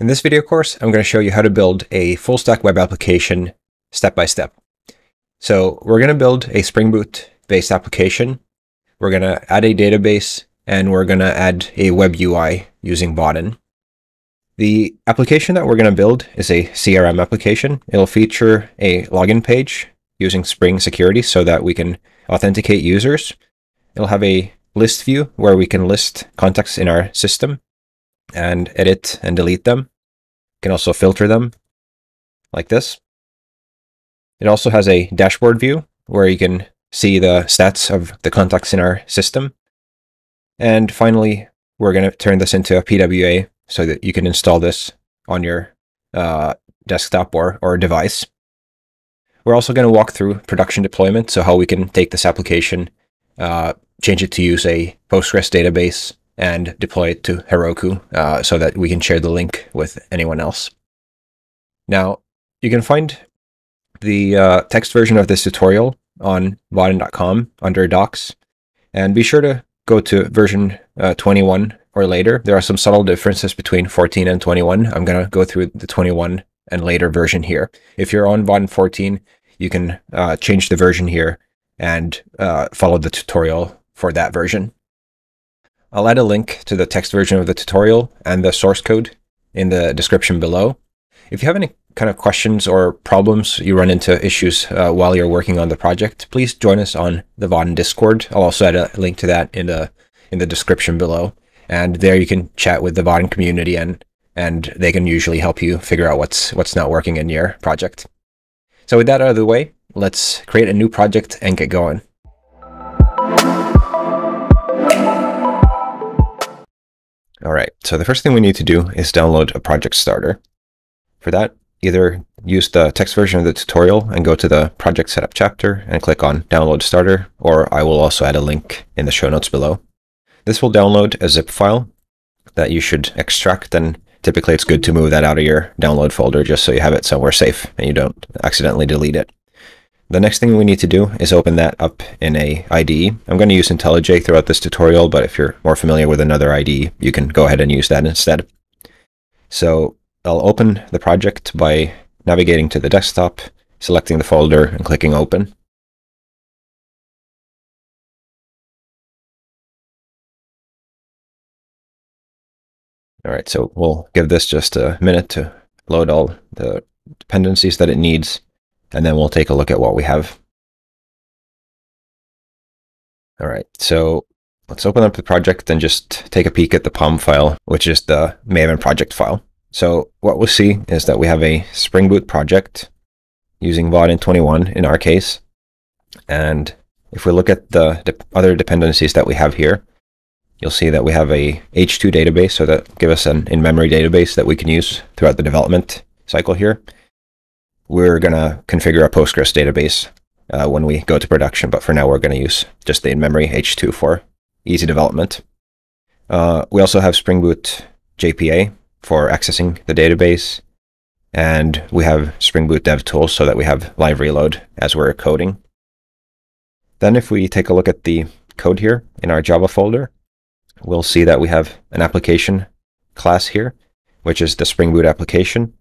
In this video course, I'm going to show you how to build a full stack web application step by step. So we're going to build a Spring Boot based application. We're going to add a database and we're going to add a web UI using Vaadin. The application that we're going to build is a CRM application. It'll feature a login page using Spring Security so that we can authenticate users. It'll have a list view where we can list contacts in our system and edit and delete them. You can also filter them like this. It also has a dashboard view where you can see the stats of the contacts in our system. And finally, we're going to turn this into a PWA so that you can install this on your uh, desktop or, or device. We're also going to walk through production deployment, so how we can take this application, uh, change it to use a Postgres database, and deploy it to Heroku uh, so that we can share the link with anyone else. Now, you can find the uh, text version of this tutorial on vaadin.com under docs, and be sure to go to version uh, 21 or later. There are some subtle differences between 14 and 21. I'm going to go through the 21 and later version here. If you're on Vaadin 14, you can uh, change the version here and uh, follow the tutorial for that version. I'll add a link to the text version of the tutorial and the source code in the description below. If you have any kind of questions or problems you run into issues uh, while you're working on the project, please join us on the Vaadin Discord. I'll also add a link to that in the in the description below. And there you can chat with the Vaadin community and and they can usually help you figure out what's what's not working in your project. So with that out of the way, let's create a new project and get going. All right, so the first thing we need to do is download a project starter. For that, either use the text version of the tutorial and go to the project setup chapter and click on download starter, or I will also add a link in the show notes below. This will download a zip file that you should extract and typically it's good to move that out of your download folder just so you have it somewhere safe and you don't accidentally delete it. The next thing we need to do is open that up in a IDE. I'm going to use IntelliJ throughout this tutorial, but if you're more familiar with another IDE, you can go ahead and use that instead. So I'll open the project by navigating to the desktop, selecting the folder, and clicking Open. All right, so we'll give this just a minute to load all the dependencies that it needs and then we'll take a look at what we have. All right, so let's open up the project and just take a peek at the POM file, which is the Maven project file. So what we'll see is that we have a Spring Boot project using Vaadin 21 in our case. And if we look at the de other dependencies that we have here, you'll see that we have a H2 database, so that give us an in-memory database that we can use throughout the development cycle here we're going to configure a Postgres database uh, when we go to production, but for now we're going to use just the in-memory H2 for easy development. Uh, we also have Spring Boot JPA for accessing the database, and we have Spring Boot DevTools so that we have live reload as we're coding. Then if we take a look at the code here in our Java folder, we'll see that we have an application class here, which is the Spring Boot application.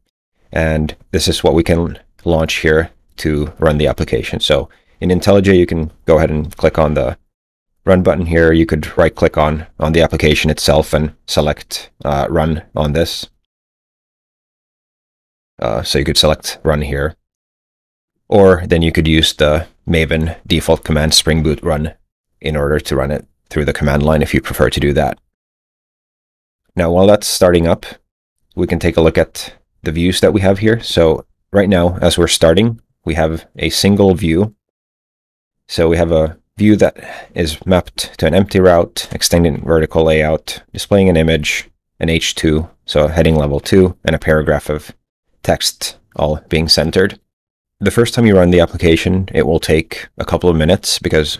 And this is what we can launch here to run the application. So in IntelliJ, you can go ahead and click on the run button here. You could right click on, on the application itself and select uh, run on this. Uh, so you could select run here. Or then you could use the Maven default command Spring Boot run in order to run it through the command line if you prefer to do that. Now, while that's starting up, we can take a look at the views that we have here. So right now, as we're starting, we have a single view. So we have a view that is mapped to an empty route, extending vertical layout, displaying an image, an H2, so a heading level 2, and a paragraph of text all being centered. The first time you run the application, it will take a couple of minutes because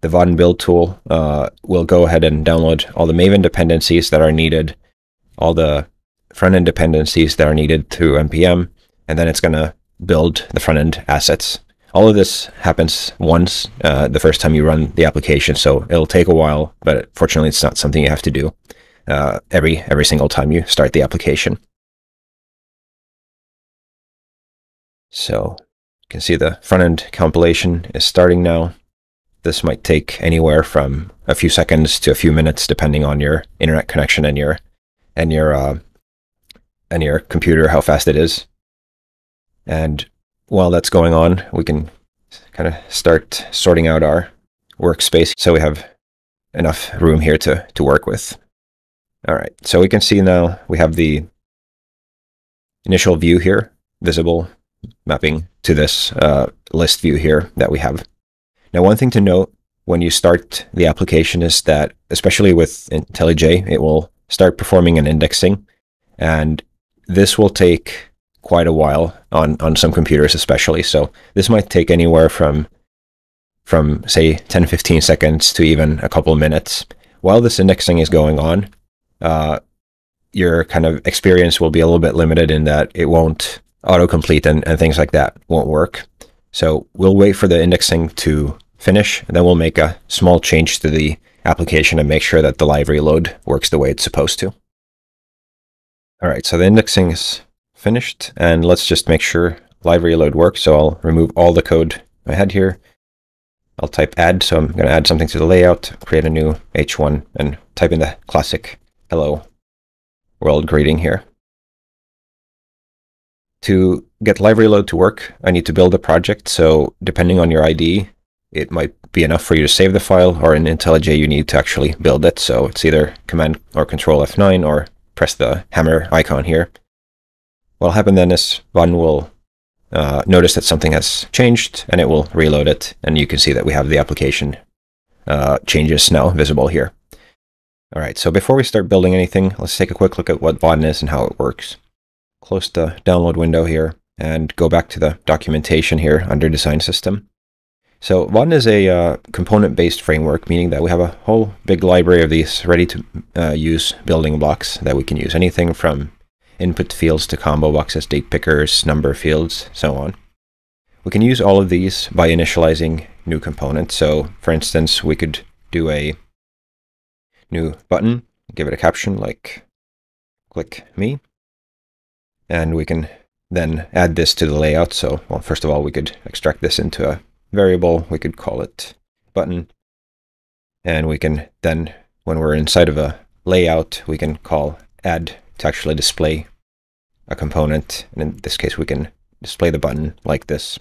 the Vaadin build tool uh, will go ahead and download all the Maven dependencies that are needed, all the front-end dependencies that are needed through NPM, and then it's going to build the front-end assets. All of this happens once uh, the first time you run the application, so it'll take a while, but fortunately it's not something you have to do uh, every every single time you start the application. So you can see the front end compilation is starting now. This might take anywhere from a few seconds to a few minutes, depending on your internet connection and your and your uh, and your computer, how fast it is. And while that's going on, we can kind of start sorting out our workspace so we have enough room here to, to work with. All right, so we can see now we have the initial view here, visible, mapping to this uh, list view here that we have. Now, one thing to note when you start the application is that, especially with IntelliJ, it will start performing an indexing, and this will take quite a while on, on some computers especially. So this might take anywhere from from say 10, 15 seconds to even a couple minutes. While this indexing is going on, uh, your kind of experience will be a little bit limited in that it won't autocomplete and, and things like that won't work. So we'll wait for the indexing to finish, and then we'll make a small change to the application and make sure that the live reload works the way it's supposed to. All right, so the indexing is finished, and let's just make sure live reload works. So I'll remove all the code I had here. I'll type add, so I'm going to add something to the layout, create a new h1, and type in the classic hello world greeting here. To get live reload to work, I need to build a project. So depending on your IDE, it might be enough for you to save the file, or in IntelliJ, you need to actually build it. So it's either Command or Control F9, or press the hammer icon here. What'll happen then is Vaadin will uh, notice that something has changed, and it will reload it, and you can see that we have the application uh, changes now visible here. All right, so before we start building anything, let's take a quick look at what Vaadin is and how it works. Close the download window here, and go back to the documentation here under Design System. So one is a uh, component-based framework, meaning that we have a whole big library of these ready-to-use uh, building blocks that we can use. Anything from input fields to combo boxes, date pickers, number fields, so on. We can use all of these by initializing new components. So for instance, we could do a new button, give it a caption like click me, and we can then add this to the layout. So, well, first of all, we could extract this into a variable. We could call it button. And we can then, when we're inside of a layout, we can call add to actually display a component. And in this case, we can display the button like this.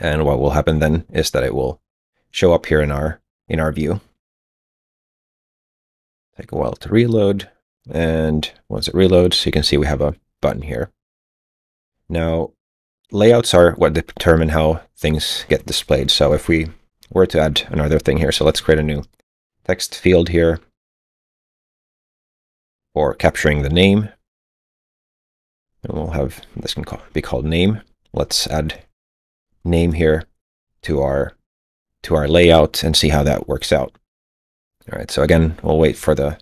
And what will happen then is that it will show up here in our in our view. Take a while to reload. And once it reloads, you can see we have a button here. Now, layouts are what determine how things get displayed. So if we were to add another thing here, so let's create a new text field here for capturing the name. And we'll have, this can be called name. Let's add name here to our, to our layout and see how that works out. All right, so again, we'll wait for the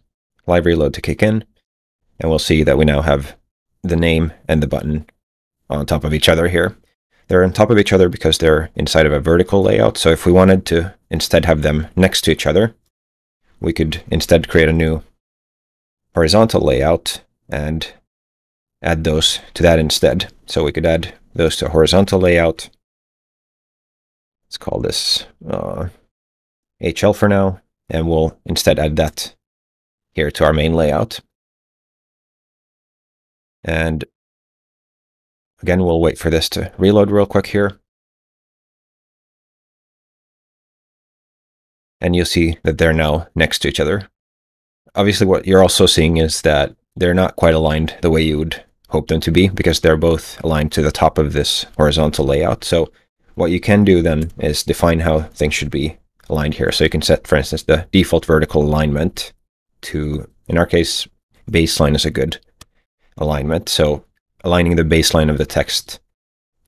live reload to kick in, and we'll see that we now have the name and the button on top of each other here. They're on top of each other because they're inside of a vertical layout. So if we wanted to instead have them next to each other, we could instead create a new horizontal layout and add those to that instead. So we could add those to a horizontal layout. Let's call this uh, HL for now, and we'll instead add that here to our main layout. And Again, we'll wait for this to reload real quick here. And you'll see that they're now next to each other. Obviously, what you're also seeing is that they're not quite aligned the way you would hope them to be because they're both aligned to the top of this horizontal layout. So what you can do then is define how things should be aligned here. So you can set, for instance, the default vertical alignment to, in our case, baseline is a good alignment. So aligning the baseline of the text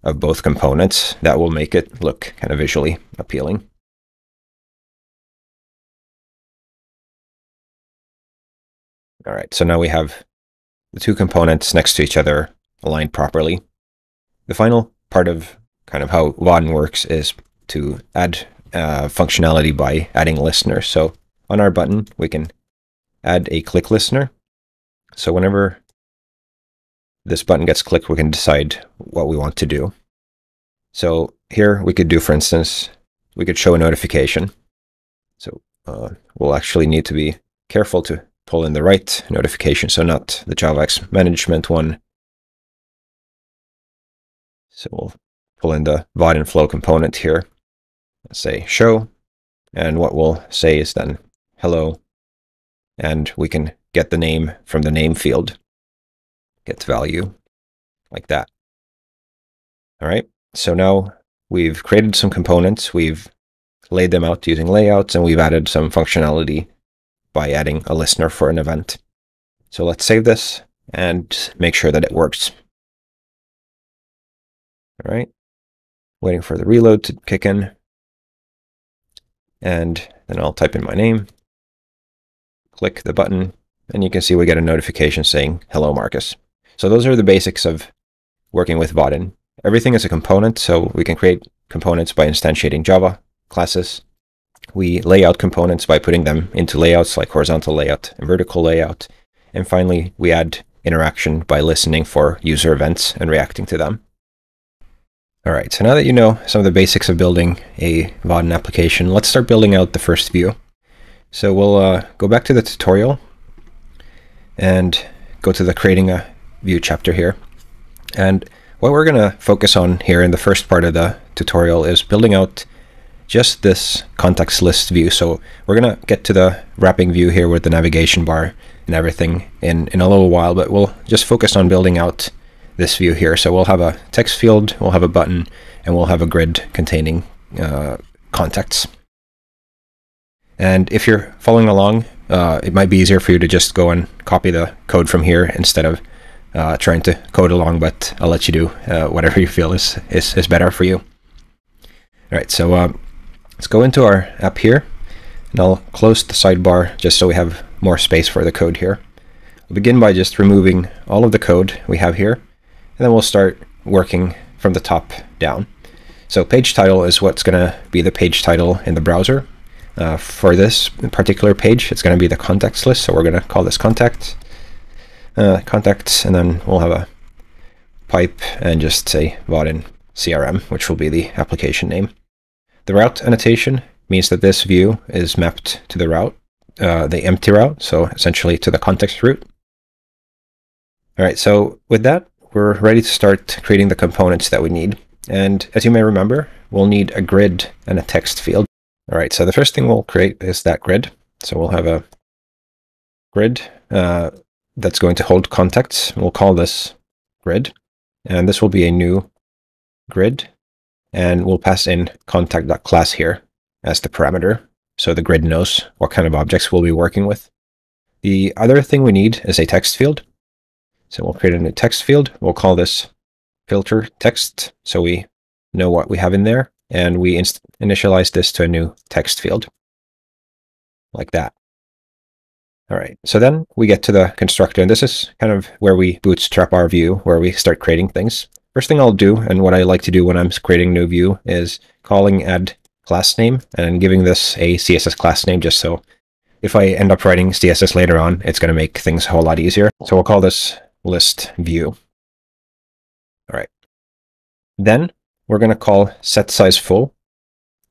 of both components, that will make it look kind of visually appealing. All right, so now we have the two components next to each other aligned properly. The final part of kind of how Vaadin works is to add uh, functionality by adding listeners. So on our button, we can add a click listener. So whenever this button gets clicked, we can decide what we want to do. So here we could do, for instance, we could show a notification. So uh, we'll actually need to be careful to pull in the right notification, so not the JavaX management one. So we'll pull in the Vaadin flow component here. Let's say show, and what we'll say is then hello, and we can get the name from the name field, get value like that. All right, so now we've created some components, we've laid them out using layouts, and we've added some functionality by adding a listener for an event. So let's save this and make sure that it works. All right, waiting for the reload to kick in. And then I'll type in my name, click the button, and you can see we get a notification saying, hello, Marcus. So those are the basics of working with Vaadin. Everything is a component, so we can create components by instantiating Java classes. We lay out components by putting them into layouts like horizontal layout and vertical layout. And finally, we add interaction by listening for user events and reacting to them. All right, so now that you know some of the basics of building a Vaadin application, let's start building out the first view. So we'll uh, go back to the tutorial and go to the creating a view chapter here. And what we're going to focus on here in the first part of the tutorial is building out just this context list view. So we're going to get to the wrapping view here with the navigation bar and everything in, in a little while, but we'll just focus on building out this view here. So we'll have a text field, we'll have a button, and we'll have a grid containing uh, contacts. And if you're following along, uh, it might be easier for you to just go and copy the code from here instead of uh, trying to code along, but I'll let you do uh, whatever you feel is, is, is better for you. All right, so uh, let's go into our app here, and I'll close the sidebar just so we have more space for the code here. We'll begin by just removing all of the code we have here, and then we'll start working from the top down. So page title is what's going to be the page title in the browser. Uh, for this particular page, it's going to be the contacts list, so we're going to call this contact, uh, contacts, and then we'll have a pipe and just say Vaadin CRM, which will be the application name. The route annotation means that this view is mapped to the route, uh, the empty route, so essentially to the context route. All right, so with that, we're ready to start creating the components that we need. And as you may remember, we'll need a grid and a text field. All right, so the first thing we'll create is that grid. So we'll have a grid uh, that's going to hold contacts. We'll call this grid, and this will be a new grid, and we'll pass in contact.class here as the parameter, so the grid knows what kind of objects we'll be working with. The other thing we need is a text field. So we'll create a new text field. We'll call this filter text so we know what we have in there. And we initialize this to a new text field like that. All right, so then we get to the constructor, and this is kind of where we bootstrap our view, where we start creating things. First thing I'll do, and what I like to do when I'm creating new view, is calling add class name and giving this a CSS class name just so if I end up writing CSS later on, it's going to make things a whole lot easier. So we'll call this list view. All right. Then we're going to call set size full,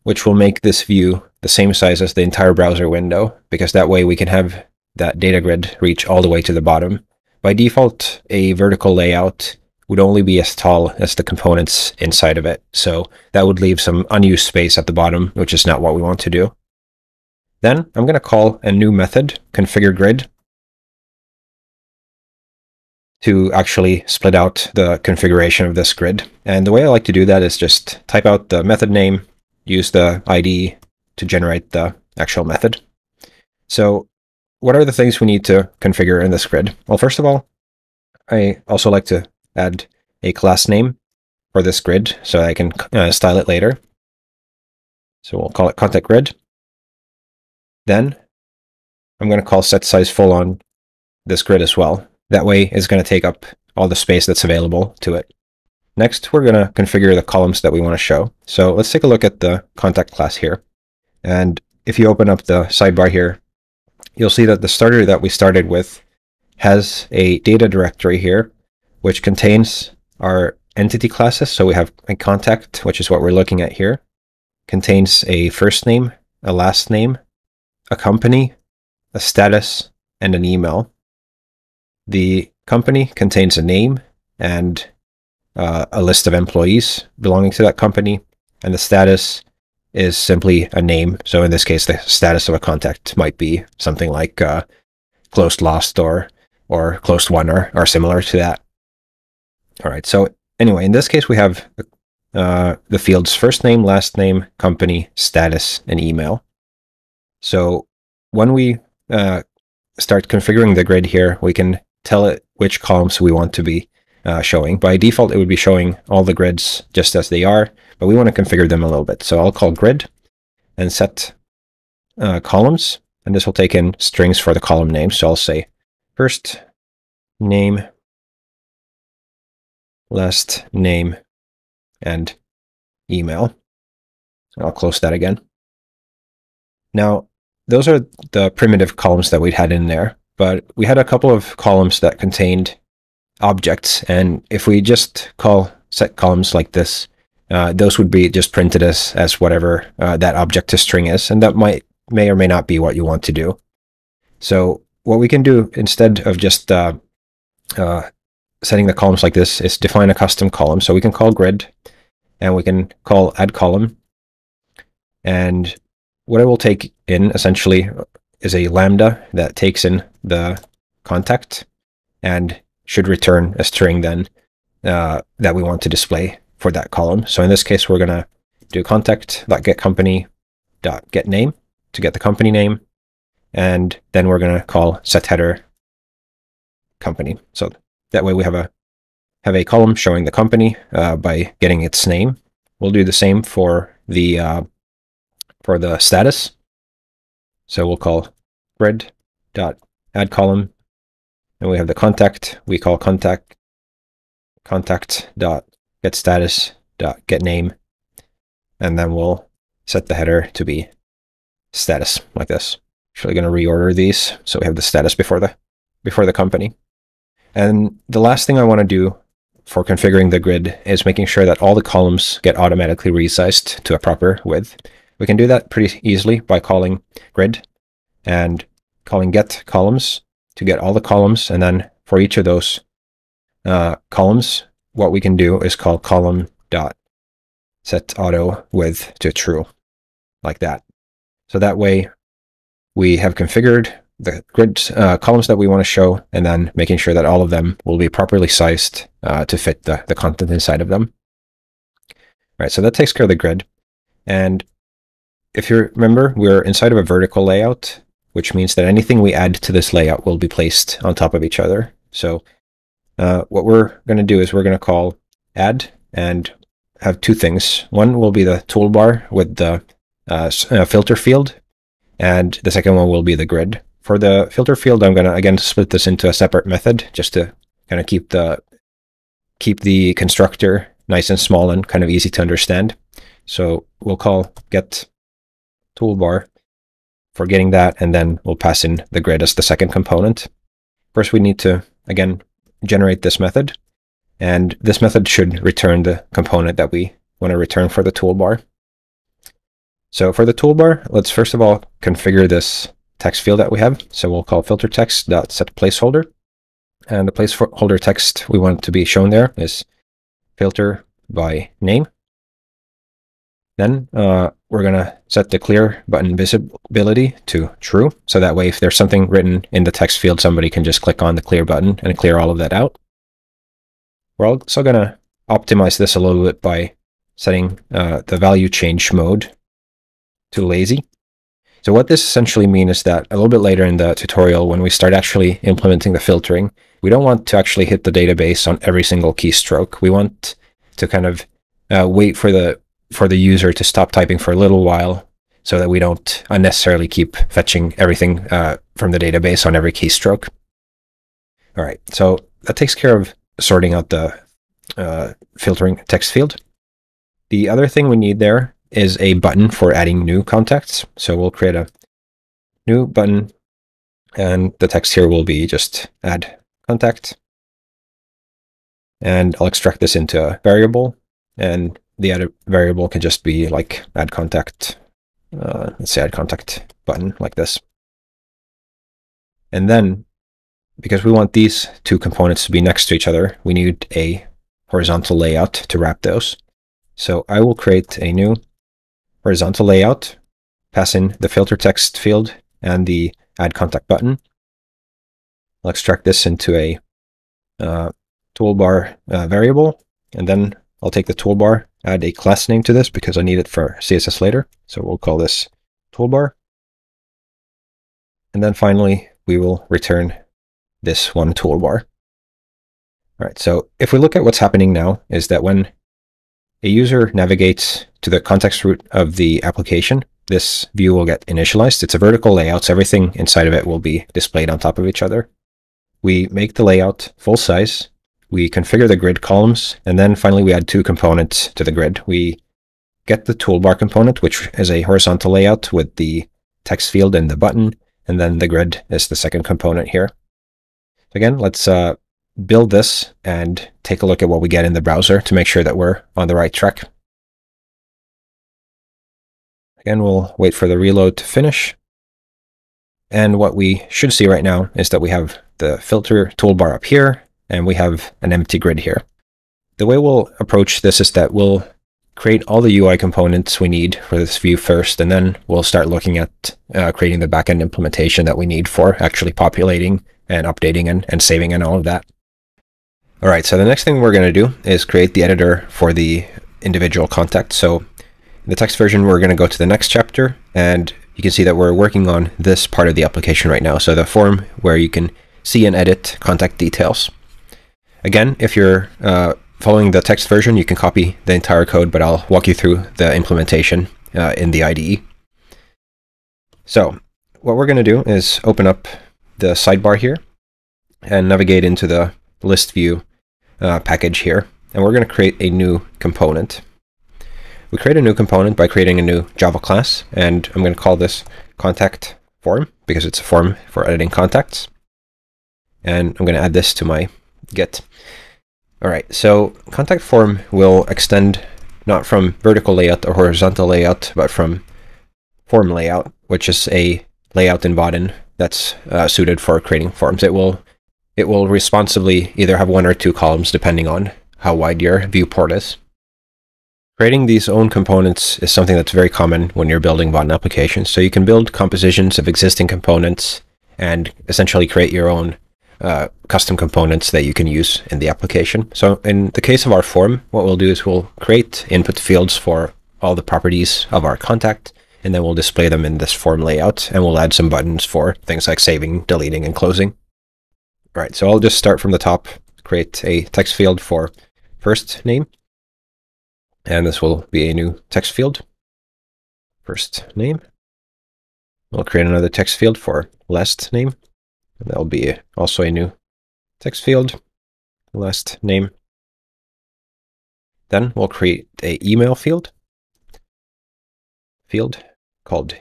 which will make this view the same size as the entire browser window, because that way we can have that data grid reach all the way to the bottom. By default, a vertical layout would only be as tall as the components inside of it. So that would leave some unused space at the bottom, which is not what we want to do. Then I'm going to call a new method, configure grid, to actually split out the configuration of this grid. And the way I like to do that is just type out the method name, use the IDE to generate the actual method. So what are the things we need to configure in this grid? Well, first of all, I also like to add a class name for this grid so I can uh, style it later. So we'll call it contact grid. Then I'm going to call set size full on this grid as well. That way it's going to take up all the space that's available to it. Next, we're going to configure the columns that we want to show. So let's take a look at the contact class here. And if you open up the sidebar here, you'll see that the starter that we started with has a data directory here, which contains our entity classes. So we have a contact, which is what we're looking at here, contains a first name, a last name, a company, a status, and an email. The company contains a name and uh, a list of employees belonging to that company, and the status is simply a name. So in this case, the status of a contact might be something like uh, closed lost or or closed won or, or similar to that. All right. So anyway, in this case, we have uh, the fields first name, last name, company, status, and email. So when we uh, start configuring the grid here, we can tell it which columns we want to be uh, showing. By default, it would be showing all the grids just as they are, but we want to configure them a little bit. So I'll call grid and set uh, columns, and this will take in strings for the column name. So I'll say first name, last name, and email. I'll close that again. Now, those are the primitive columns that we'd had in there, but we had a couple of columns that contained objects. And if we just call set columns like this, uh, those would be just printed as, as whatever uh, that object to string is. And that might may or may not be what you want to do. So what we can do instead of just uh, uh setting the columns like this is define a custom column. So we can call grid and we can call add column. And what I will take in essentially is a lambda that takes in the contact and should return a string then uh, that we want to display for that column. So in this case, we're going to do contact get company dot get name to get the company name. And then we're going to call set header company. So that way we have a have a column showing the company uh, by getting its name. We'll do the same for the uh, for the status. So we'll call grid dot add column, and we have the contact. We call contact contact dot get status dot get name, and then we'll set the header to be status like this. Actually, going to reorder these so we have the status before the before the company. And the last thing I want to do for configuring the grid is making sure that all the columns get automatically resized to a proper width. We can do that pretty easily by calling grid and calling get columns to get all the columns. And then for each of those uh, columns, what we can do is call column dot set auto width to true like that. So that way we have configured the grid uh, columns that we want to show, and then making sure that all of them will be properly sized uh, to fit the, the content inside of them. All right, so that takes care of the grid. And if you remember, we're inside of a vertical layout, which means that anything we add to this layout will be placed on top of each other. So uh, what we're going to do is we're going to call add and have two things. One will be the toolbar with the uh, uh filter field, and the second one will be the grid. For the filter field, I'm going to, again, split this into a separate method just to kind of keep the keep the constructor nice and small and kind of easy to understand. So we'll call get toolbar for getting that, and then we'll pass in the grid as the second component. First, we need to, again, generate this method, and this method should return the component that we want to return for the toolbar. So for the toolbar, let's first of all configure this text field that we have. So we'll call filter text dot set placeholder. And the placeholder text we want to be shown there is filter by name. Then uh, we're going to set the clear button visibility to true. So that way, if there's something written in the text field, somebody can just click on the clear button and clear all of that out. We're also going to optimize this a little bit by setting uh, the value change mode to lazy. So what this essentially means is that a little bit later in the tutorial, when we start actually implementing the filtering, we don't want to actually hit the database on every single keystroke. We want to kind of uh, wait for the for the user to stop typing for a little while so that we don't unnecessarily keep fetching everything uh, from the database on every keystroke. All right, so that takes care of sorting out the uh, filtering text field. The other thing we need there is a button for adding new contacts. So we'll create a new button and the text here will be just add contact. And I'll extract this into a variable. And the add variable can just be like add contact. Uh, let's say add contact button like this. And then because we want these two components to be next to each other, we need a horizontal layout to wrap those. So I will create a new horizontal layout, pass in the filter text field and the add contact button. I'll extract this into a uh, toolbar uh, variable, and then I'll take the toolbar, add a class name to this because I need it for CSS later. So we'll call this toolbar. And then finally, we will return this one toolbar. All right, so if we look at what's happening now is that when a user navigates to the context root of the application, this view will get initialized. It's a vertical layout, so everything inside of it will be displayed on top of each other. We make the layout full size, we configure the grid columns, and then finally we add two components to the grid. We get the toolbar component, which is a horizontal layout with the text field and the button, and then the grid is the second component here. Again, let's uh, build this and take a look at what we get in the browser to make sure that we're on the right track. Again, we'll wait for the reload to finish. And what we should see right now is that we have the filter toolbar up here, and we have an empty grid here. The way we'll approach this is that we'll create all the UI components we need for this view first, and then we'll start looking at uh, creating the backend implementation that we need for actually populating and updating and, and saving and all of that. All right, so the next thing we're going to do is create the editor for the individual contact. So in the text version, we're going to go to the next chapter, and you can see that we're working on this part of the application right now. So the form where you can see and edit contact details. Again, if you're uh, following the text version, you can copy the entire code, but I'll walk you through the implementation uh, in the IDE. So what we're going to do is open up the sidebar here and navigate into the list view uh, package here. And we're going to create a new component. We create a new component by creating a new Java class, and I'm going to call this contact form because it's a form for editing contacts. And I'm going to add this to my Git. All right, so contact form will extend not from vertical layout or horizontal layout, but from form layout, which is a layout in Vaadin that's uh, suited for creating forms. It will it will responsively either have one or two columns depending on how wide your viewport is. Creating these own components is something that's very common when you're building Vaadin applications. So you can build compositions of existing components and essentially create your own uh, custom components that you can use in the application. So in the case of our form, what we'll do is we'll create input fields for all the properties of our contact, and then we'll display them in this form layout, and we'll add some buttons for things like saving, deleting, and closing. All right, so I'll just start from the top, create a text field for first name, and this will be a new text field, first name. We'll create another text field for last name, that'll be also a new text field, last name. Then we'll create a email field, field called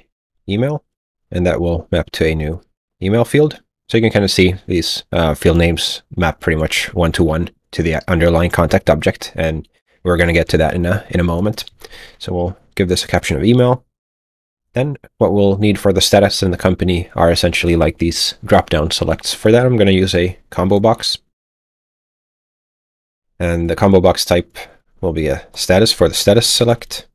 email, and that will map to a new email field. So you can kind of see these uh, field names map pretty much one-to-one -one to the underlying contact object, and we're going to get to that in a, in a moment. So we'll give this a caption of email. Then what we'll need for the status and the company are essentially like these drop-down selects. For that, I'm going to use a combo box. And the combo box type will be a status for the status select.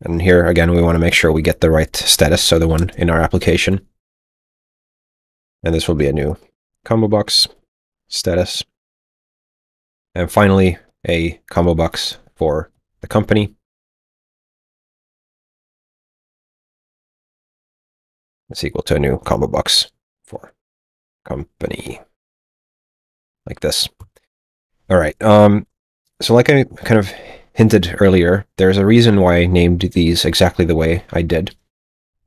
And here, again, we want to make sure we get the right status, so the one in our application. And this will be a new combo box status. And finally, a combo box for the company. It's equal to a new combo box for company like this. All right. Um, so like I kind of hinted earlier, there's a reason why I named these exactly the way I did.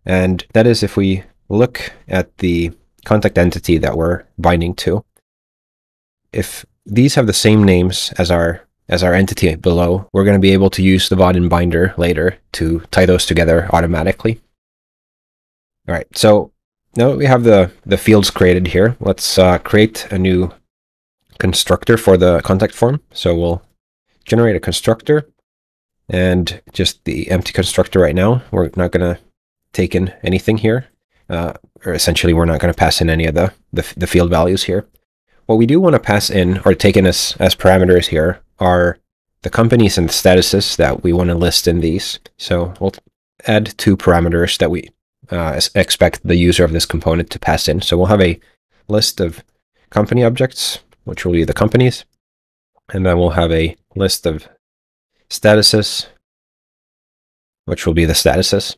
And that is if we look at the contact entity that we're binding to, if these have the same names as our as our entity below, we're going to be able to use the Vaadin binder later to tie those together automatically. All right, so now that we have the, the fields created here, let's uh, create a new constructor for the contact form. So we'll generate a constructor and just the empty constructor right now. We're not going to take in anything here. Uh, or essentially, we're not going to pass in any of the, the, the field values here. What we do want to pass in or take in as, as parameters here are the companies and the statuses that we want to list in these. So we'll add two parameters that we uh, expect the user of this component to pass in. So we'll have a list of company objects, which will be the companies, and then we'll have a list of statuses, which will be the statuses.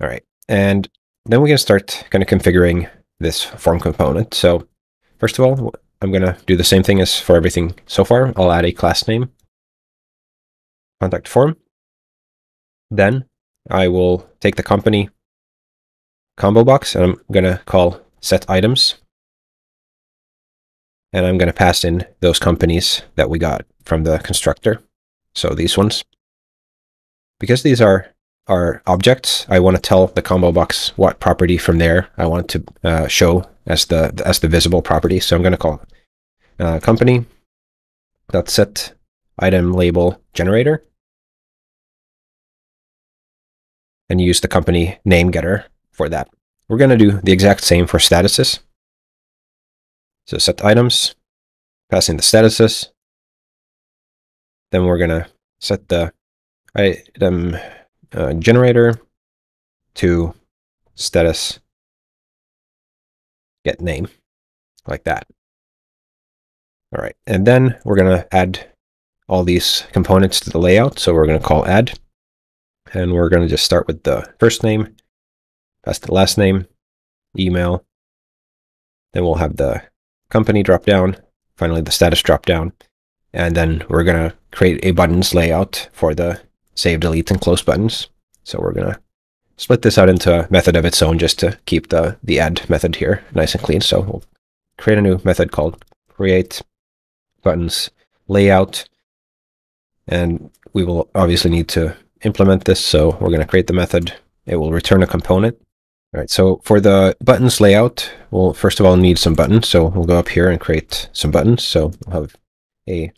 All right, and then we can start kind of configuring this form component. So first of all, I'm going to do the same thing as for everything so far. I'll add a class name, contact form. Then I will take the company combo box and I'm going to call set items. And I'm going to pass in those companies that we got from the constructor. So these ones. Because these are are objects, I want to tell the combo box what property from there I want to uh, show as the as the visible property. So I'm going to call uh, company dot set item label generator and use the company name getter for that. We're going to do the exact same for statuses. So set items, passing the statuses. Then we're going to set the item uh, generator to status get name like that. All right, and then we're going to add all these components to the layout. So we're going to call add, and we're going to just start with the first name, pass the last name, email. Then we'll have the company drop down, finally the status drop down, and then we're going to create a buttons layout for the save, delete, and close buttons. So we're going to split this out into a method of its own just to keep the, the add method here nice and clean. So we'll create a new method called create buttons layout. And we will obviously need to implement this. So we're going to create the method. It will return a component. All right, so for the buttons layout, we'll first of all need some buttons. So we'll go up here and create some buttons. So we'll have a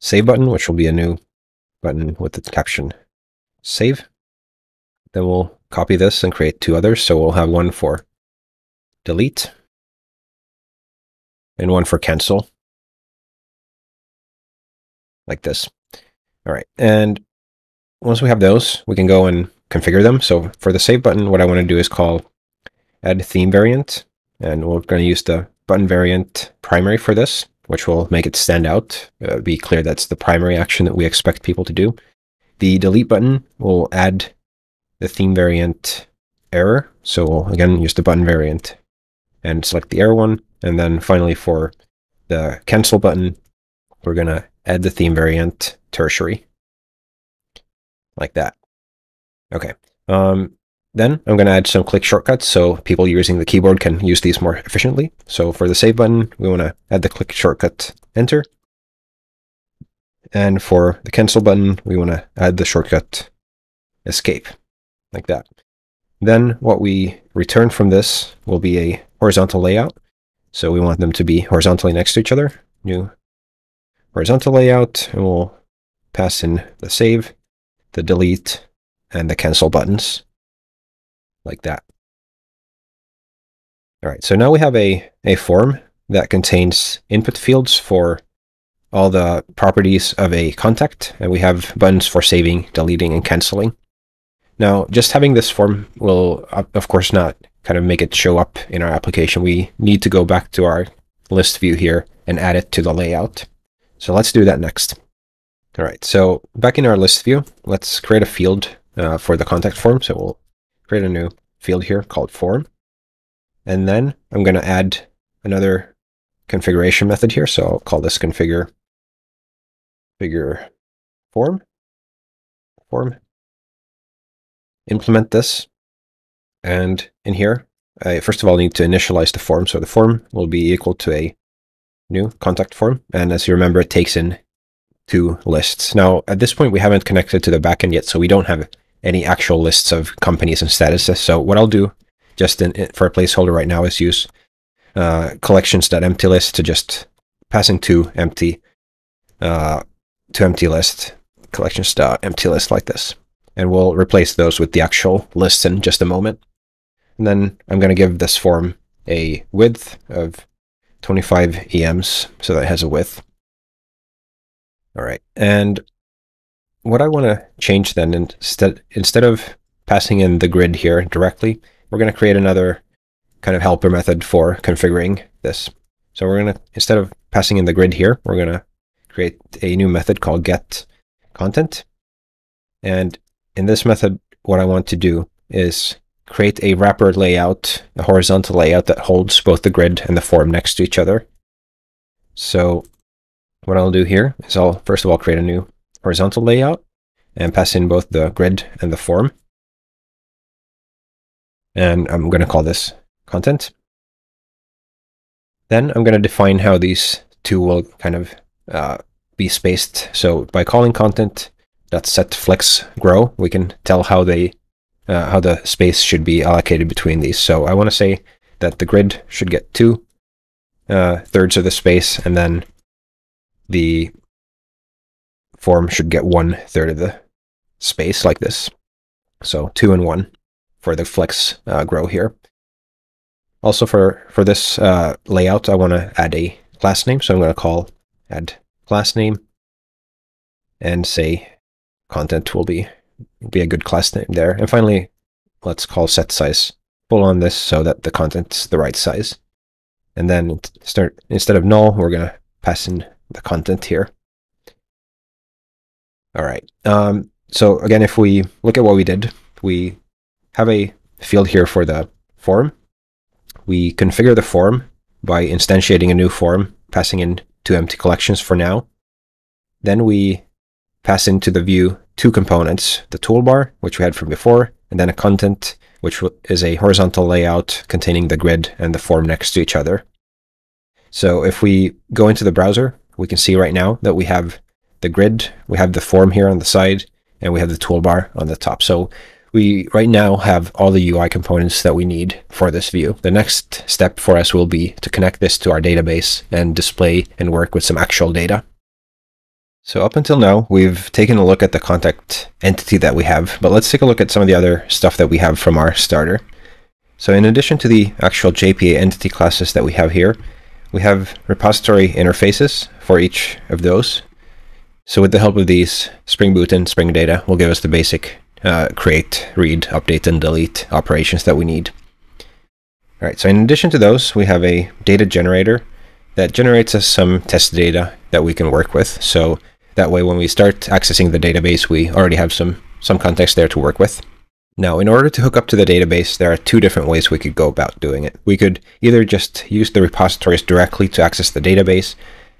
save button, which will be a new button with the caption save. Then we'll copy this and create two others. So we'll have one for delete and one for cancel like this. All right. And once we have those, we can go and configure them. So for the save button, what I want to do is call add theme variant. And we're going to use the button variant primary for this, which will make it stand out, uh, be clear that's the primary action that we expect people to do. The delete button will add the theme variant error. So we'll again use the button variant and select the error one. And then finally for the cancel button, we're going to add the theme variant tertiary like that. Okay. Um, then I'm going to add some click shortcuts so people using the keyboard can use these more efficiently. So for the save button, we want to add the click shortcut enter. And for the cancel button, we want to add the shortcut escape like that. Then what we return from this will be a horizontal layout. So we want them to be horizontally next to each other. New horizontal layout, and we'll pass in the save, the delete, and the cancel buttons, like that. All right, so now we have a, a form that contains input fields for all the properties of a contact, and we have buttons for saving, deleting, and canceling. Now, just having this form will, uh, of course, not kind of make it show up in our application. We need to go back to our list view here and add it to the layout. So let's do that next. All right, so back in our list view, let's create a field uh, for the contact form. So we'll create a new field here called form. And then I'm going to add another configuration method here. So I'll call this configure figure form form. Implement this. And in here, I first of all need to initialize the form. So the form will be equal to a new contact form. And as you remember, it takes in two lists. Now, at this point, we haven't connected to the backend yet, so we don't have any actual lists of companies and statuses. So what I'll do just in, for a placeholder right now is use uh, collections.emptylist to just passing to empty, uh, to empty list, collections dot empty list like this. And we'll replace those with the actual lists in just a moment. And then I'm going to give this form a width of 25 EMs, so that it has a width. All right, and what I want to change then, instead, instead of passing in the grid here directly, we're going to create another kind of helper method for configuring this. So we're going to, instead of passing in the grid here, we're going to create a new method called get content. And in this method, what I want to do is create a wrapper layout, a horizontal layout that holds both the grid and the form next to each other. So what I'll do here is I'll first of all create a new horizontal layout and pass in both the grid and the form. And I'm going to call this content. Then I'm going to define how these two will kind of uh, be spaced. So by calling content set flex grow, we can tell how they uh, how the space should be allocated between these. So I want to say that the grid should get two uh, thirds of the space, and then the form should get one third of the space like this. So two and one for the flex uh, grow here. Also for, for this uh, layout, I want to add a class name. So I'm going to call add class name and say content will be be a good class name there. And finally, let's call set size full on this so that the content's the right size. And then start instead of null, we're going to pass in the content here. All right. Um, so again, if we look at what we did, we have a field here for the form. We configure the form by instantiating a new form, passing in two empty collections for now. Then we pass into the view two components, the toolbar, which we had from before, and then a content, which is a horizontal layout containing the grid and the form next to each other. So if we go into the browser, we can see right now that we have the grid, we have the form here on the side, and we have the toolbar on the top. So we right now have all the UI components that we need for this view. The next step for us will be to connect this to our database and display and work with some actual data. So up until now, we've taken a look at the contact entity that we have, but let's take a look at some of the other stuff that we have from our starter. So in addition to the actual JPA entity classes that we have here, we have repository interfaces for each of those. So with the help of these, Spring Boot and Spring Data will give us the basic uh, create, read, update, and delete operations that we need. All right, so in addition to those, we have a data generator that generates us some test data that we can work with. So that way, when we start accessing the database, we already have some, some context there to work with. Now, in order to hook up to the database, there are two different ways we could go about doing it. We could either just use the repositories directly to access the database,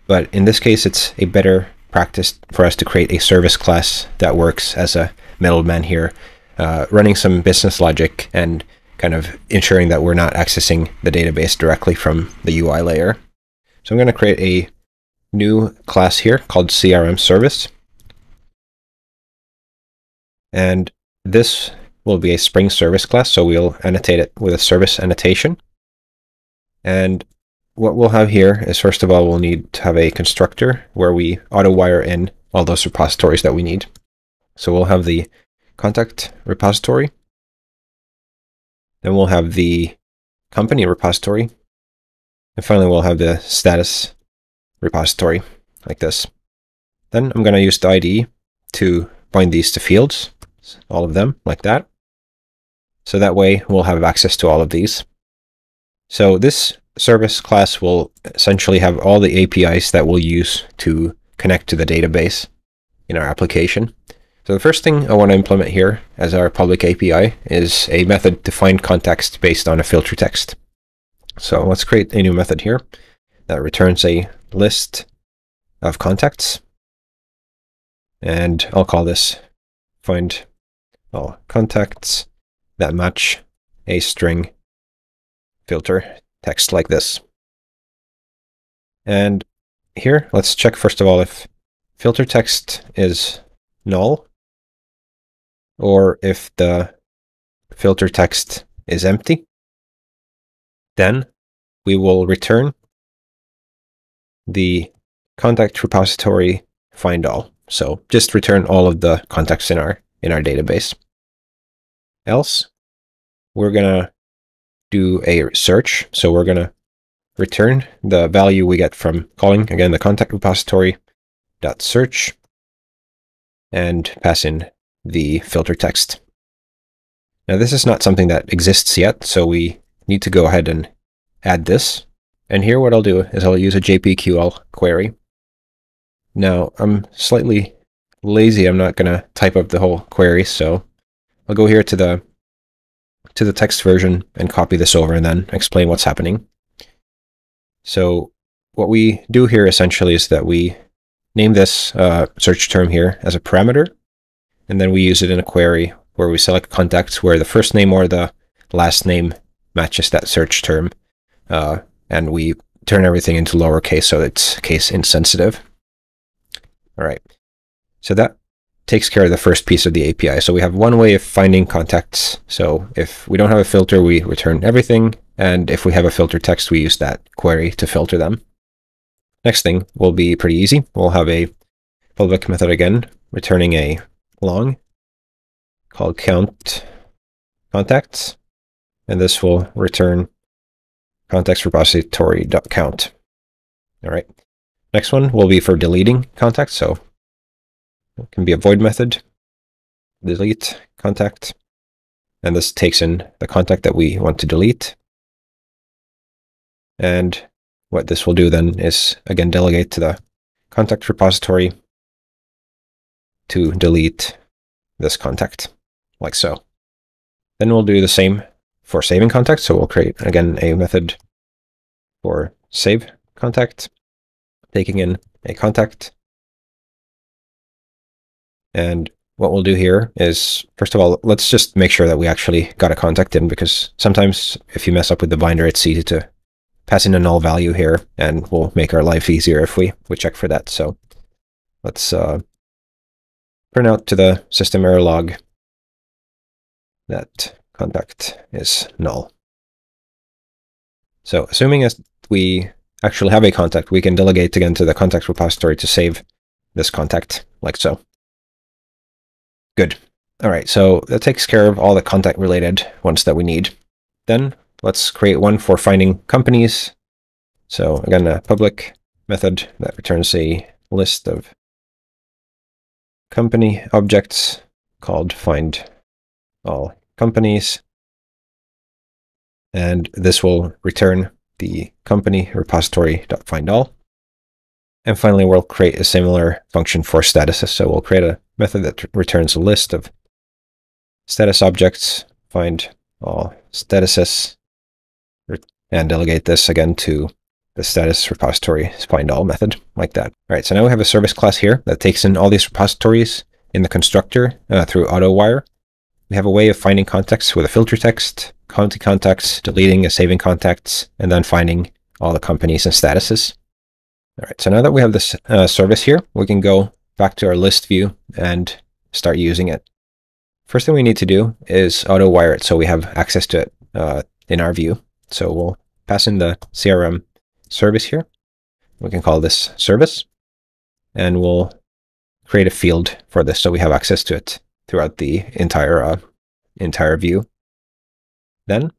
but in this case, it's a better practice for us to create a service class that works as a middleman here, uh, running some business logic and kind of ensuring that we're not accessing the database directly from the UI layer. So I'm going to create a new class here called CRM service. And this will be a Spring service class, so we'll annotate it with a service annotation. And what we'll have here is, first of all, we'll need to have a constructor where we auto-wire in all those repositories that we need. So we'll have the contact repository. Then we'll have the company repository. And finally, we'll have the status repository like this. Then I'm going to use the IDE to bind these to fields, all of them like that. So that way we'll have access to all of these. So this service class will essentially have all the APIs that we'll use to connect to the database in our application. So the first thing I want to implement here as our public API is a method to find context based on a filter text. So let's create a new method here that returns a list of contacts. And I'll call this find all contacts that match a string filter text like this. And here, let's check first of all if filter text is null or if the filter text is empty. Then we will return the contact repository find all. So just return all of the contacts in our in our database. Else, we're gonna do a search. So we're gonna return the value we get from calling again the contact repository dot search and pass in the filter text. Now this is not something that exists yet, so we need to go ahead and add this. And here what I'll do is I'll use a JPQL query. Now I'm slightly lazy, I'm not gonna type up the whole query, so I'll go here to the to the text version and copy this over and then explain what's happening. So what we do here essentially is that we name this uh, search term here as a parameter, and then we use it in a query where we select contacts where the first name or the last name matches that search term, uh, and we turn everything into lowercase so it's case insensitive. All right, so that takes care of the first piece of the API. So we have one way of finding contacts. So if we don't have a filter, we return everything. And if we have a filter text, we use that query to filter them. Next thing will be pretty easy. We'll have a public method again, returning a long called count contacts. And this will return contacts repository.count. All right. Next one will be for deleting contacts. So it can be a void method, delete contact, and this takes in the contact that we want to delete. And what this will do then is, again, delegate to the contact repository to delete this contact, like so. Then we'll do the same for saving contact. So we'll create, again, a method for save contact, taking in a contact and what we'll do here is, first of all, let's just make sure that we actually got a contact in because sometimes if you mess up with the binder, it's easy to pass in a null value here and we'll make our life easier if we, we check for that. So let's uh, print out to the system error log that contact is null. So assuming as we actually have a contact, we can delegate again to the contact repository to save this contact like so. Good. All right, so that takes care of all the contact related ones that we need. Then let's create one for finding companies. So again, a public method that returns a list of company objects called find all companies. And this will return the company repository.findAll. And finally, we'll create a similar function for statuses. So we'll create a method that returns a list of status objects, find all statuses, and delegate this again to the status repository find all method like that. All right, so now we have a service class here that takes in all these repositories in the constructor uh, through AutoWire. We have a way of finding contacts with a filter text, counting contacts, deleting and saving contacts, and then finding all the companies and statuses. All right, so now that we have this uh, service here, we can go back to our list view and start using it. First thing we need to do is auto wire it so we have access to it uh, in our view. So we'll pass in the CRM service here. We can call this service and we'll create a field for this so we have access to it throughout the entire uh, entire view. Then,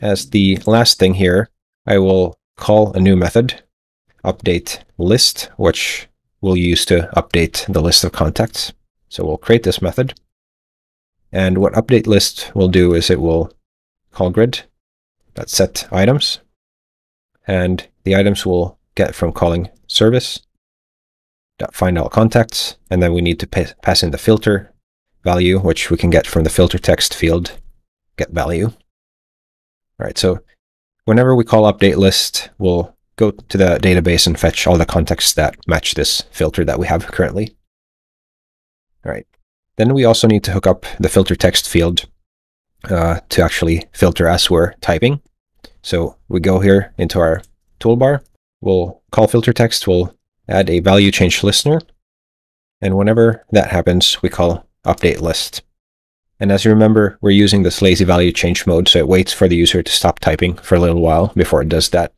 as the last thing here, I will call a new method update list, which we'll use to update the list of contacts. So we'll create this method. And what update list will do is it will call grid that set items. And the items will get from calling service find all contacts. And then we need to pass in the filter value, which we can get from the filter text field get value. All right, so whenever we call update list, we'll go to the database and fetch all the contexts that match this filter that we have currently. All right. Then we also need to hook up the filter text field uh, to actually filter as we're typing. So we go here into our toolbar. We'll call filter text. We'll add a value change listener. And whenever that happens, we call update list. And as you remember, we're using this lazy value change mode, so it waits for the user to stop typing for a little while before it does that.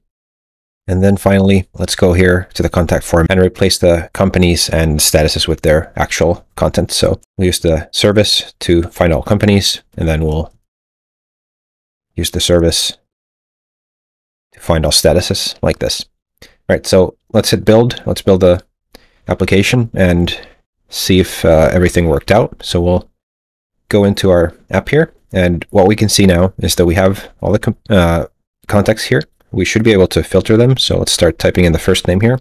And then finally, let's go here to the contact form and replace the companies and statuses with their actual content. So we'll use the service to find all companies, and then we'll use the service to find all statuses like this. All right, so let's hit build. Let's build the application and see if uh, everything worked out. So we'll go into our app here, and what we can see now is that we have all the uh, contacts here we should be able to filter them. So let's start typing in the first name here.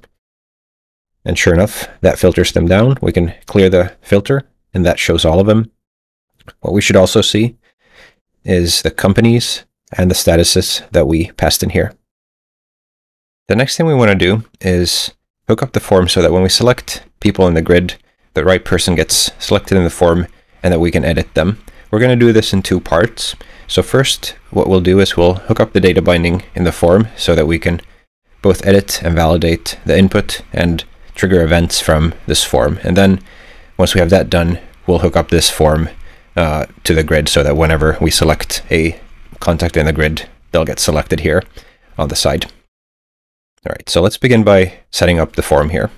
And sure enough, that filters them down. We can clear the filter and that shows all of them. What we should also see is the companies and the statuses that we passed in here. The next thing we want to do is hook up the form so that when we select people in the grid, the right person gets selected in the form and that we can edit them. We're going to do this in two parts. So first, what we'll do is we'll hook up the data binding in the form so that we can both edit and validate the input and trigger events from this form. And then once we have that done, we'll hook up this form uh, to the grid so that whenever we select a contact in the grid, they'll get selected here on the side. All right, so let's begin by setting up the form here.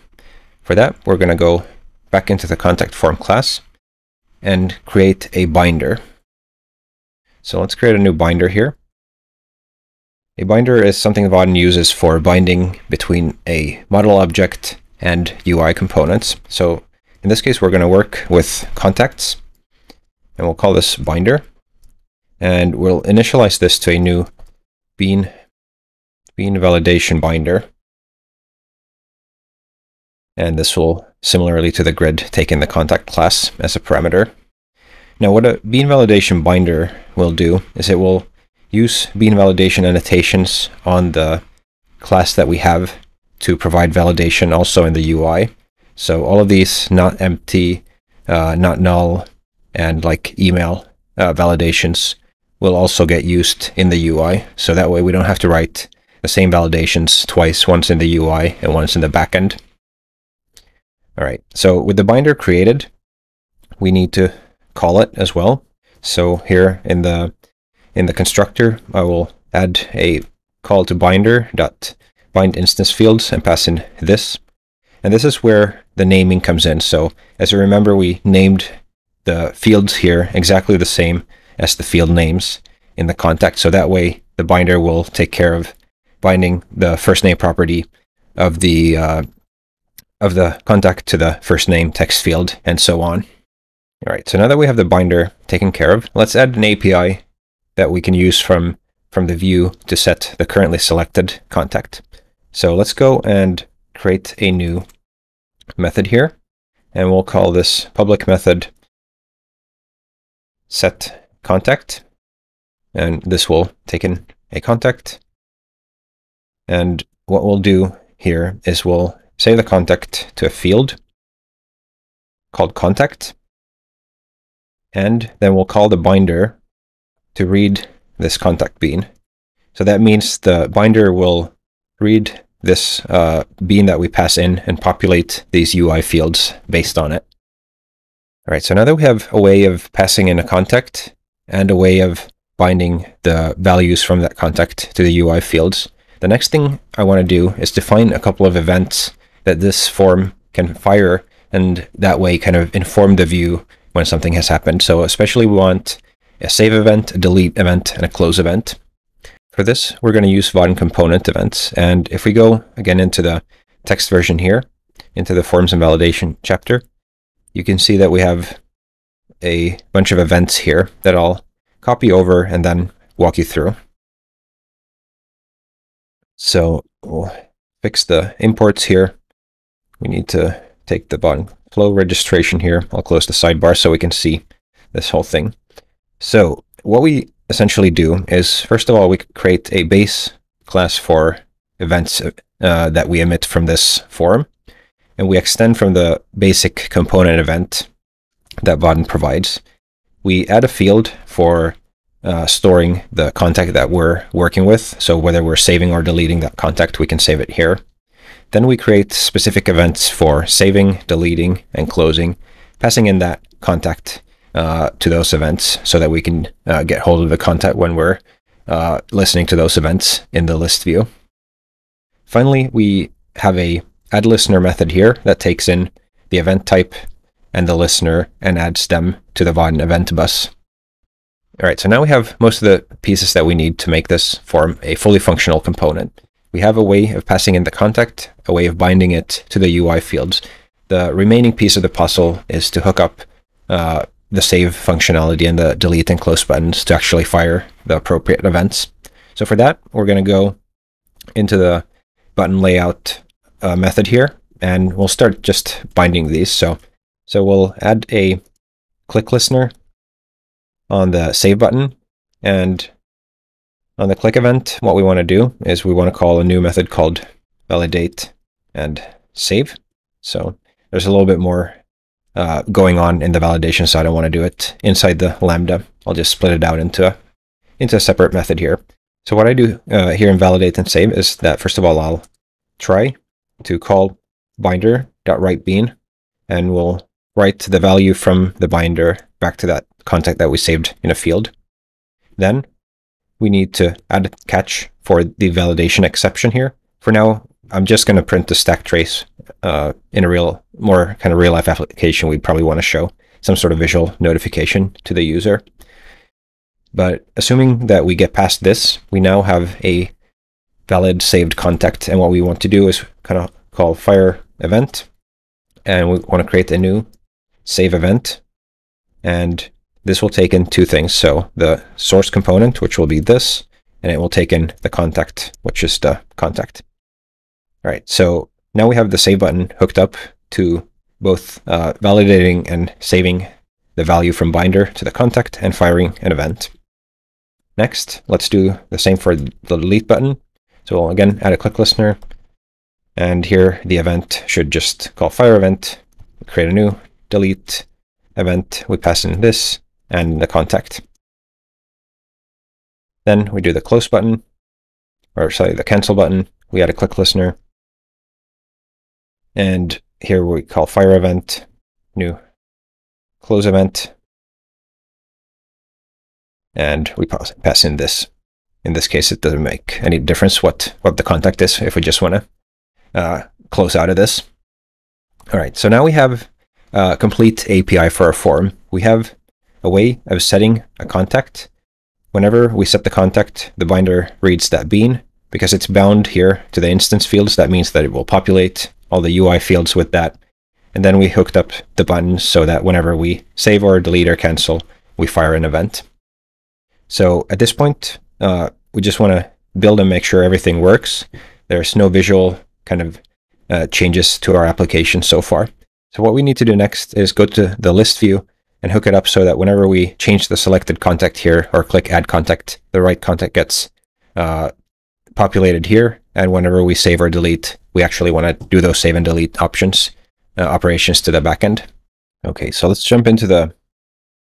For that, we're going to go back into the contact form class and create a binder. So let's create a new binder here. A binder is something Vaadin uses for binding between a model object and UI components. So in this case, we're going to work with contacts, and we'll call this binder. And we'll initialize this to a new bean, bean validation binder. And this will, similarly to the grid, take in the contact class as a parameter. Now what a bean validation binder will do is it will use bean validation annotations on the class that we have to provide validation also in the UI. So all of these not empty, uh, not null, and like email uh, validations will also get used in the UI. So that way we don't have to write the same validations twice, once in the UI and once in the backend. All right, so with the binder created, we need to call it as well. So here in the in the constructor, I will add a call to binder dot bind instance fields and pass in this. And this is where the naming comes in. So as you remember, we named the fields here exactly the same as the field names in the contact. So that way the binder will take care of binding the first name property of the uh, of the contact to the first name text field and so on. All right, so now that we have the binder taken care of, let's add an API that we can use from, from the view to set the currently selected contact. So let's go and create a new method here, and we'll call this public method set contact, and this will take in a contact. And what we'll do here is we'll save the contact to a field called contact, and then we'll call the binder to read this contact bean. So that means the binder will read this uh, bean that we pass in and populate these UI fields based on it. All right, so now that we have a way of passing in a contact and a way of binding the values from that contact to the UI fields, the next thing I want to do is define a couple of events that this form can fire and that way kind of inform the view when something has happened. So especially we want a save event, a delete event, and a close event. For this, we're going to use Vaadin component events. And if we go again into the text version here, into the forms and validation chapter, you can see that we have a bunch of events here that I'll copy over and then walk you through. So we'll fix the imports here. We need to take the button flow registration here. I'll close the sidebar so we can see this whole thing. So what we essentially do is, first of all, we create a base class for events uh, that we emit from this form. And we extend from the basic component event that Vaadin provides. We add a field for uh, storing the contact that we're working with. So whether we're saving or deleting that contact, we can save it here. Then we create specific events for saving, deleting, and closing, passing in that contact uh, to those events so that we can uh, get hold of the contact when we're uh, listening to those events in the list view. finally, we have a add listener method here that takes in the event type and the listener and adds them to the Vaadin event bus. All right, so now we have most of the pieces that we need to make this form a fully functional component. We have a way of passing in the contact, a way of binding it to the UI fields. The remaining piece of the puzzle is to hook up uh, the save functionality and the delete and close buttons to actually fire the appropriate events. So for that, we're going to go into the button layout uh, method here, and we'll start just binding these. So, so we'll add a click listener on the save button, and on the click event, what we want to do is we want to call a new method called validate and save. So there's a little bit more uh, going on in the validation, so I don't want to do it inside the Lambda. I'll just split it out into a, into a separate method here. So what I do uh, here in validate and save is that first of all, I'll try to call binder.writeBean, and we'll write the value from the binder back to that contact that we saved in a field. Then we need to add a catch for the validation exception here. For now, I'm just going to print the stack trace uh, in a real, more kind of real life application. We'd probably want to show some sort of visual notification to the user. But assuming that we get past this, we now have a valid saved contact. And what we want to do is kind of call fire event. And we want to create a new save event. And this will take in two things. So the source component, which will be this, and it will take in the contact, which is the contact. All right, so now we have the save button hooked up to both uh, validating and saving the value from binder to the contact and firing an event. Next, let's do the same for the delete button. So we'll again add a click listener. And here the event should just call fire event, create a new delete event. We pass in this and the contact. Then we do the close button, or sorry, the cancel button. We add a click listener. And here we call fire event, new close event. And we pass, pass in this. In this case, it doesn't make any difference what, what the contact is if we just want to uh, close out of this. All right, so now we have a complete API for our form. We have a way of setting a contact. Whenever we set the contact, the binder reads that bean. Because it's bound here to the instance fields, that means that it will populate all the UI fields with that. And then we hooked up the buttons so that whenever we save or delete or cancel, we fire an event. So at this point, uh, we just want to build and make sure everything works. There's no visual kind of uh, changes to our application so far. So what we need to do next is go to the list view and hook it up so that whenever we change the selected contact here or click add contact, the right contact gets uh, populated here. And whenever we save or delete, we actually want to do those save and delete options, uh, operations to the backend. Okay, so let's jump into the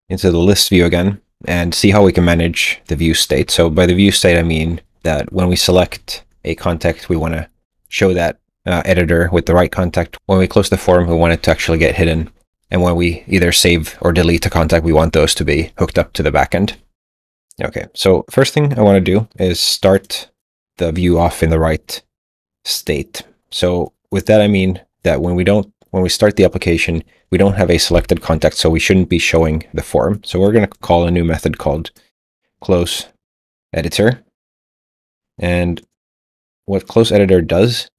into the list view again and see how we can manage the view state. So by the view state, I mean that when we select a contact, we want to show that uh, editor with the right contact. When we close the form, we want it to actually get hidden. And when we either save or delete a contact, we want those to be hooked up to the backend. Okay, so first thing I want to do is start the view off in the right state. So with that, I mean that when we don't, when we start the application, we don't have a selected contact, so we shouldn't be showing the form. So we're going to call a new method called close editor. And what close editor does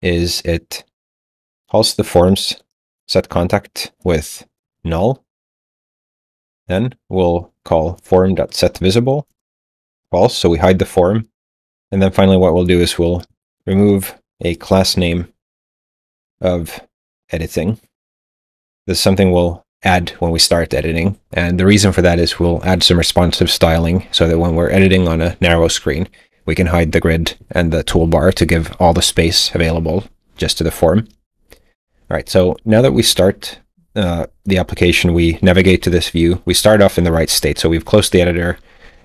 is it calls the forms set contact with null. Then we'll call form.setVisible false, so we hide the form. And then finally what we'll do is we'll remove a class name of editing. This is something we'll add when we start editing. And the reason for that is we'll add some responsive styling so that when we're editing on a narrow screen, we can hide the grid and the toolbar to give all the space available just to the form. All right, so now that we start uh, the application, we navigate to this view. We start off in the right state. So we've closed the editor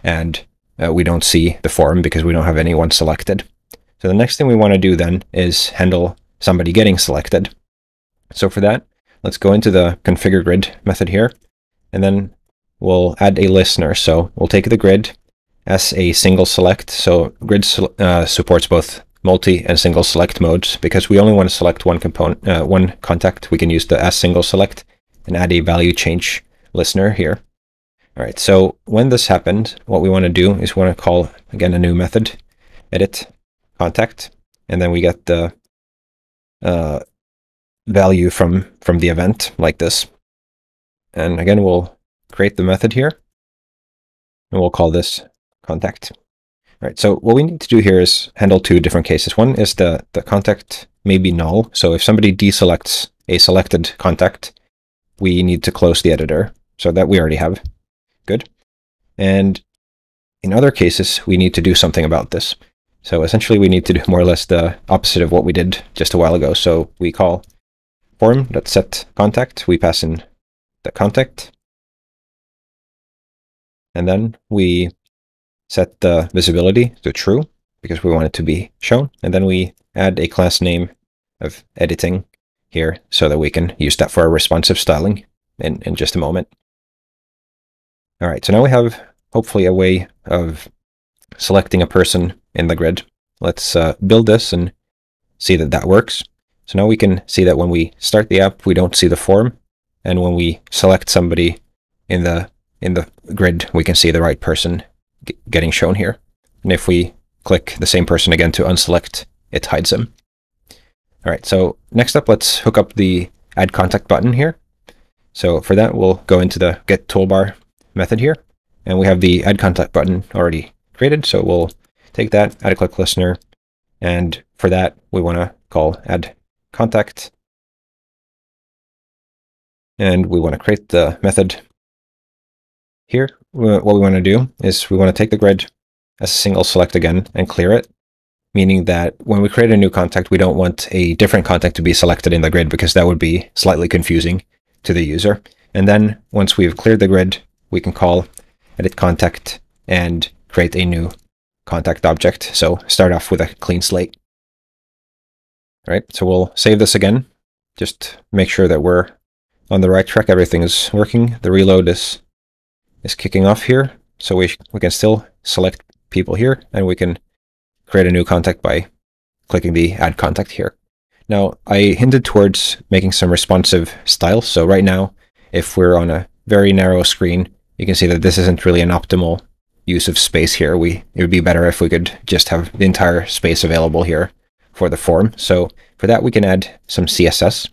and uh, we don't see the form because we don't have anyone selected. So the next thing we want to do then is handle somebody getting selected. So for that, let's go into the configure grid method here, and then we'll add a listener. So we'll take the grid as a single select. So grid uh, supports both multi and single select modes because we only want to select one component, uh, one contact. We can use the as single select and add a value change listener here. All right, so when this happened, what we want to do is we want to call, again, a new method, edit contact, and then we get the uh, value from, from the event like this. And again, we'll create the method here, and we'll call this contact. Right, so what we need to do here is handle two different cases. One is the, the contact may be null. So if somebody deselects a selected contact, we need to close the editor. So that we already have. Good. And in other cases, we need to do something about this. So essentially, we need to do more or less the opposite of what we did just a while ago. So we call form.set contact. We pass in the contact. And then we set the visibility to true because we want it to be shown. And then we add a class name of editing here so that we can use that for our responsive styling in, in just a moment. All right, so now we have hopefully a way of selecting a person in the grid. Let's uh, build this and see that that works. So now we can see that when we start the app, we don't see the form. And when we select somebody in the in the grid, we can see the right person getting shown here. And if we click the same person again to unselect, it hides them. All right, so next up, let's hook up the add contact button here. So for that, we'll go into the get toolbar method here. And we have the add contact button already created. So we'll take that, add a click listener. And for that, we want to call add contact. And we want to create the method here. What we want to do is we want to take the grid as a single select again and clear it, meaning that when we create a new contact, we don't want a different contact to be selected in the grid because that would be slightly confusing to the user. And then once we've cleared the grid, we can call edit contact and create a new contact object. So start off with a clean slate. All right, so we'll save this again. Just make sure that we're on the right track. Everything is working. The reload is is kicking off here. So we, we can still select people here and we can create a new contact by clicking the add contact here. Now I hinted towards making some responsive styles. So right now, if we're on a very narrow screen, you can see that this isn't really an optimal use of space here. We It would be better if we could just have the entire space available here for the form. So for that, we can add some CSS.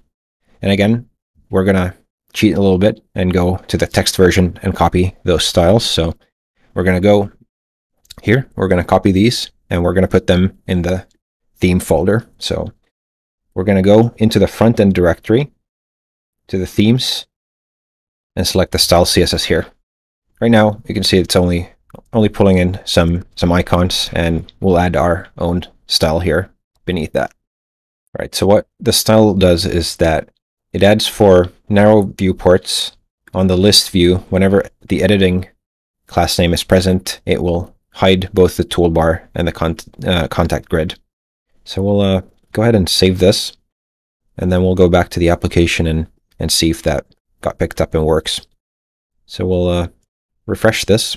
And again, we're going to cheat a little bit and go to the text version and copy those styles. So we're going to go here. We're going to copy these and we're going to put them in the theme folder. So we're going to go into the front end directory to the themes and select the style CSS here. Right now, you can see it's only only pulling in some some icons, and we'll add our own style here beneath that. All right, so what the style does is that it adds for narrow viewports on the list view. Whenever the editing class name is present, it will hide both the toolbar and the con uh, contact grid. So we'll uh, go ahead and save this, and then we'll go back to the application and, and see if that got picked up and works. So we'll uh, refresh this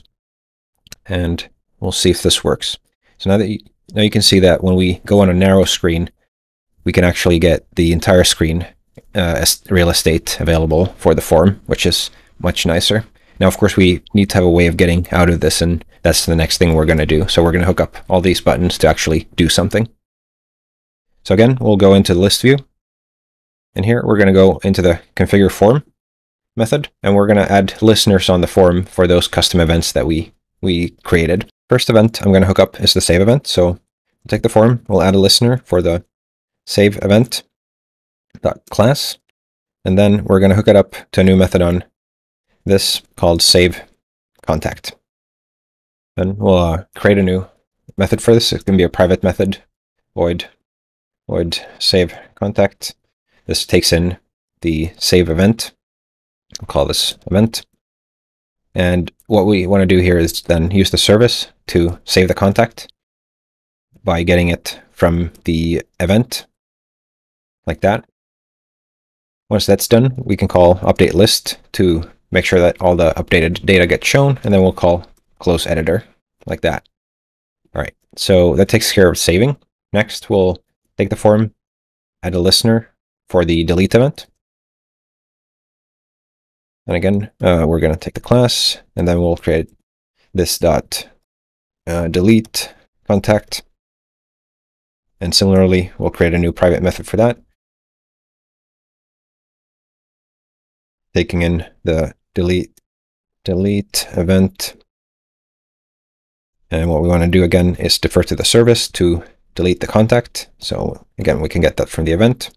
and we'll see if this works. So now that you, now you can see that when we go on a narrow screen, we can actually get the entire screen uh, real estate available for the form, which is much nicer. Now, of course, we need to have a way of getting out of this, and that's the next thing we're going to do. So we're going to hook up all these buttons to actually do something. So again, we'll go into the list view. And here we're going to go into the configure form method, and we're going to add listeners on the form for those custom events that we, we created. First event I'm going to hook up is the save event. So we'll take the form, we'll add a listener for the save event class, and then we're going to hook it up to a new method on this called save contact. Then we'll uh, create a new method for this. It can be a private method, void, void save contact. This takes in the save event I'll call this event. And what we want to do here is then use the service to save the contact by getting it from the event like that. Once that's done, we can call update list to make sure that all the updated data gets shown, and then we'll call close editor like that. All right, so that takes care of saving. Next, we'll take the form, add a listener for the delete event. And again, uh, we're going to take the class, and then we'll create this dot uh, delete contact. And similarly, we'll create a new private method for that. Taking in the delete delete event. And what we want to do again is defer to the service to delete the contact. So again, we can get that from the event.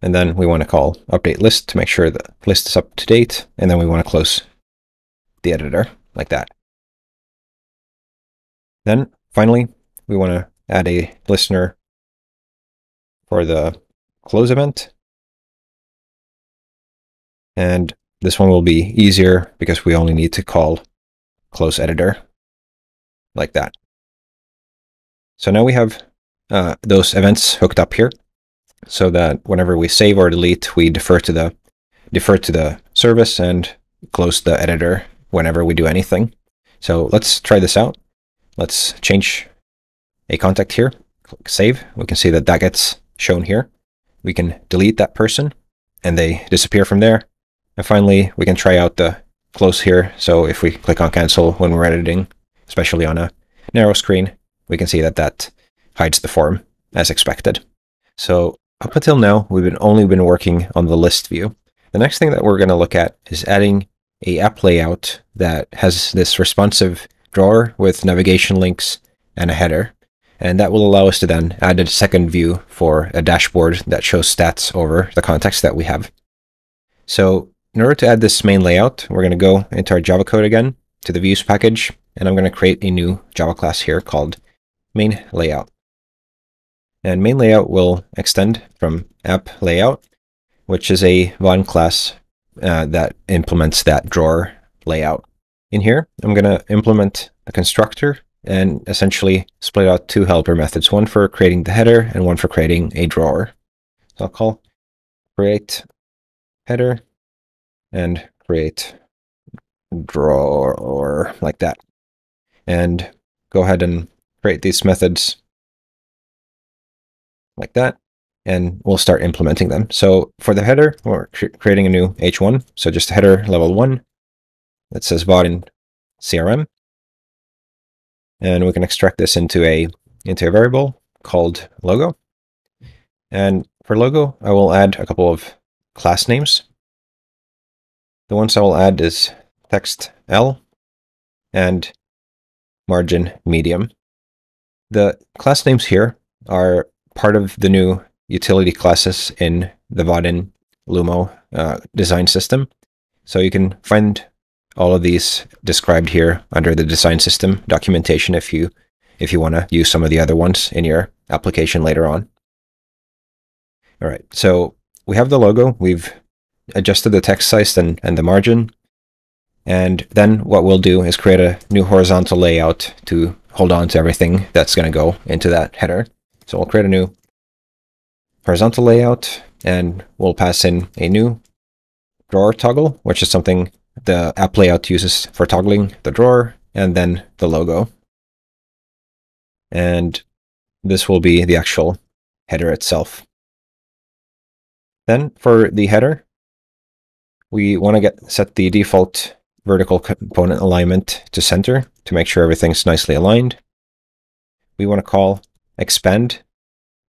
And then we want to call update list to make sure the list is up to date. And then we want to close the editor like that. Then finally, we want to add a listener for the close event. And this one will be easier because we only need to call close editor like that. So now we have uh, those events hooked up here so that whenever we save or delete, we defer to the defer to the service and close the editor whenever we do anything. So let's try this out. Let's change a contact here, click save. We can see that that gets shown here. We can delete that person and they disappear from there. And finally, we can try out the close here. So if we click on cancel when we're editing, especially on a narrow screen, we can see that that hides the form as expected. So up until now, we've been only been working on the list view. The next thing that we're going to look at is adding a app layout that has this responsive drawer with navigation links and a header. And that will allow us to then add a second view for a dashboard that shows stats over the context that we have. So in order to add this main layout, we're going to go into our Java code again to the views package, and I'm going to create a new Java class here called main layout. And main layout will extend from app layout, which is a Vaadin class uh, that implements that drawer layout. In here, I'm going to implement a constructor and essentially split out two helper methods, one for creating the header and one for creating a drawer. So I'll call create header and create drawer like that. And go ahead and create these methods like that, and we'll start implementing them. So for the header, we're creating a new H1, so just header level 1 that says Vaadin CRM. And we can extract this into a into a variable called logo. And for logo, I will add a couple of class names. The ones I will add is text L and margin medium. The class names here are part of the new utility classes in the Vaadin Lumo uh, design system. So you can find all of these described here under the design system documentation if you if you want to use some of the other ones in your application later on. All right, so we have the logo. We've adjusted the text size and, and the margin. And then what we'll do is create a new horizontal layout to hold on to everything that's going to go into that header. So we'll create a new horizontal layout and we'll pass in a new drawer toggle, which is something the app layout uses for toggling the drawer, and then the logo. And this will be the actual header itself. Then for the header, we want to get set the default vertical component alignment to center to make sure everything's nicely aligned. We want to call expand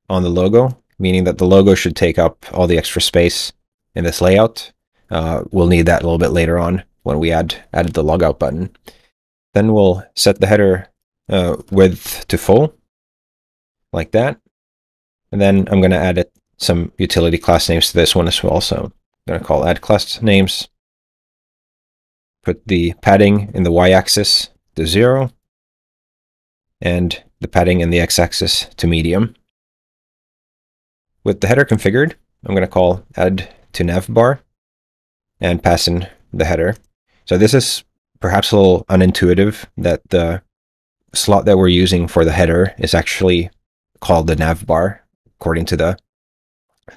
on the logo, meaning that the logo should take up all the extra space in this layout. Uh, we'll need that a little bit later on when we add added the logout button. Then we'll set the header uh, width to full, like that. And then I'm going to add it, some utility class names to this one as well. So I'm going to call add class names. Put the padding in the y-axis to zero, and the padding in the x-axis to medium. With the header configured, I'm going to call add to navbar and pass in the header. So this is perhaps a little unintuitive that the slot that we're using for the header is actually called the navbar according to the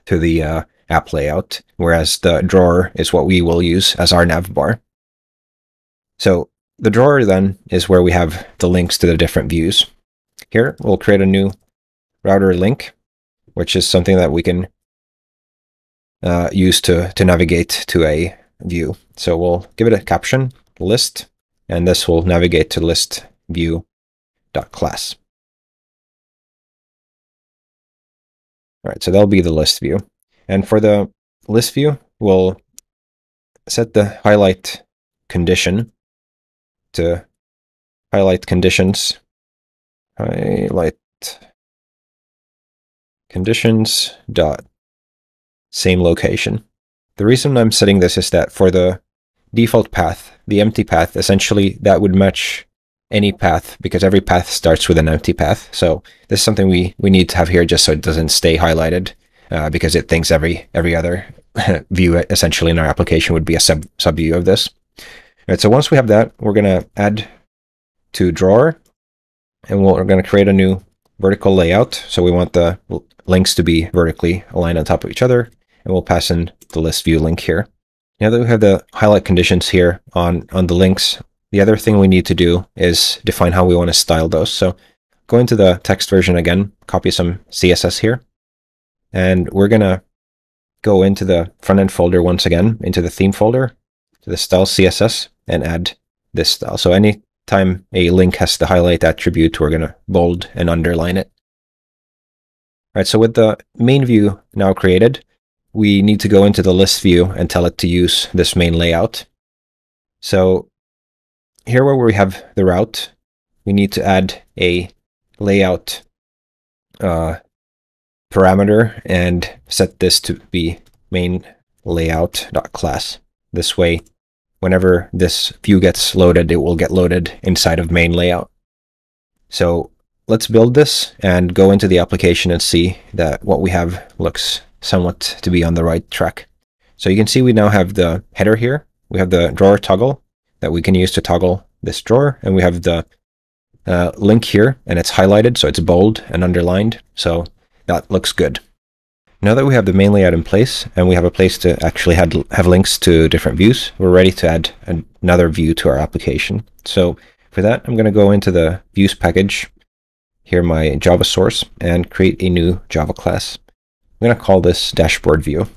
to the uh, app layout, whereas the drawer is what we will use as our navbar. So the drawer then is where we have the links to the different views. here we'll create a new router link, which is something that we can uh, use to, to navigate to a view. So we'll give it a caption, list, and this will navigate to list view dot class. All right, so that'll be the list view. And for the list view, we'll set the highlight condition to highlight conditions, highlight conditions dot same location. The reason I'm setting this is that for the default path, the empty path, essentially that would match any path because every path starts with an empty path. So this is something we, we need to have here just so it doesn't stay highlighted uh, because it thinks every every other view essentially in our application would be a sub, sub view of this. All right, so once we have that, we're going to add to drawer and we're going to create a new vertical layout. So we want the links to be vertically aligned on top of each other and we'll pass in the list view link here. Now that we have the highlight conditions here on, on the links, the other thing we need to do is define how we want to style those. So go into the text version again, copy some CSS here, and we're going to go into the front end folder once again, into the theme folder, to the style CSS, and add this style. So anytime a link has the highlight attribute, we're going to bold and underline it. All right, so with the main view now created, we need to go into the list view and tell it to use this main layout. So here where we have the route, we need to add a layout uh, parameter and set this to be main layout.class. This way, whenever this view gets loaded, it will get loaded inside of main layout. So let's build this and go into the application and see that what we have looks somewhat to be on the right track. So you can see we now have the header here. We have the drawer toggle that we can use to toggle this drawer. And we have the uh, link here and it's highlighted. So it's bold and underlined. So that looks good. Now that we have the main layout in place and we have a place to actually have, have links to different views, we're ready to add another view to our application. So for that, I'm going to go into the views package, here my Java source, and create a new Java class. I'm going to call this dashboard view.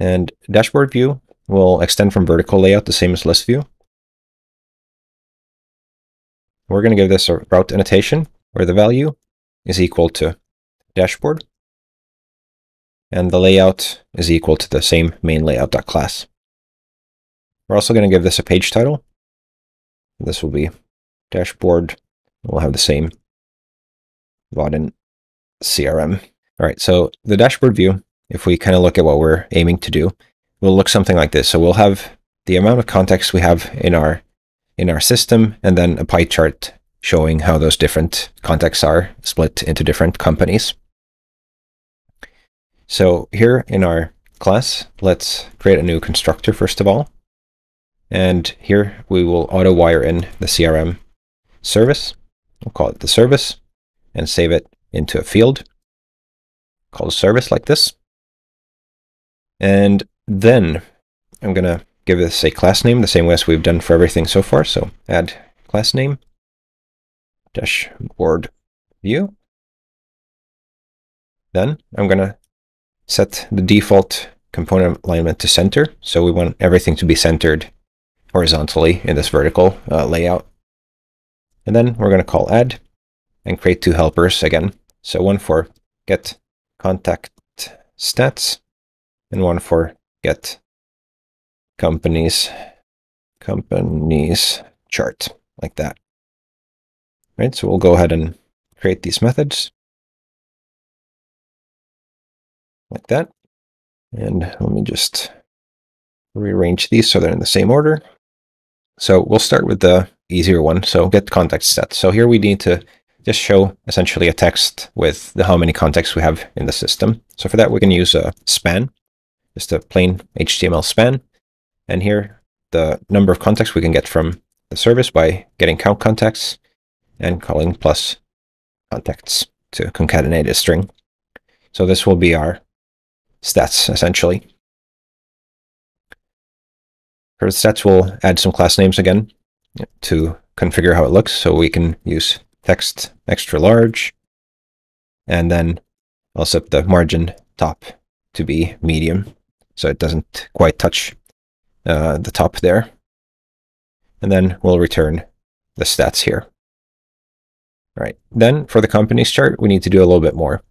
And dashboard view will extend from vertical layout the same as list view. We're going to give this a route annotation where the value is equal to dashboard and the layout is equal to the same main layout.class. We're also going to give this a page title. This will be dashboard. We'll have the same Vaadin CRM. All right, so the dashboard view, if we kind of look at what we're aiming to do, will look something like this. So we'll have the amount of context we have in our in our system, and then a pie chart showing how those different contexts are split into different companies. So here in our class, let's create a new constructor first of all. And here we will auto wire in the CRM service. We'll call it the service and save it into a field called service like this. And then I'm going to give this a class name the same way as we've done for everything so far. So add class name, dashboard view. Then I'm going to set the default component alignment to center. So we want everything to be centered horizontally in this vertical uh, layout. And then we're going to call add and create two helpers again. So one for get contact stats and one for get companies companies chart like that. Right, so we'll go ahead and create these methods like that. And let me just rearrange these so they're in the same order. So we'll start with the easier one. So get context set. So here we need to just show essentially a text with the how many contexts we have in the system. So for that, we can use a span, just a plain HTML span. And here, the number of contexts we can get from the service by getting count contexts and calling plus contexts to concatenate a string. So this will be our stats, essentially. For stats, we'll add some class names again to configure how it looks. So we can use text extra large, and then I'll set the margin top to be medium, so it doesn't quite touch uh, the top there. And then we'll return the stats here. All right, then for the companies chart, we need to do a little bit more.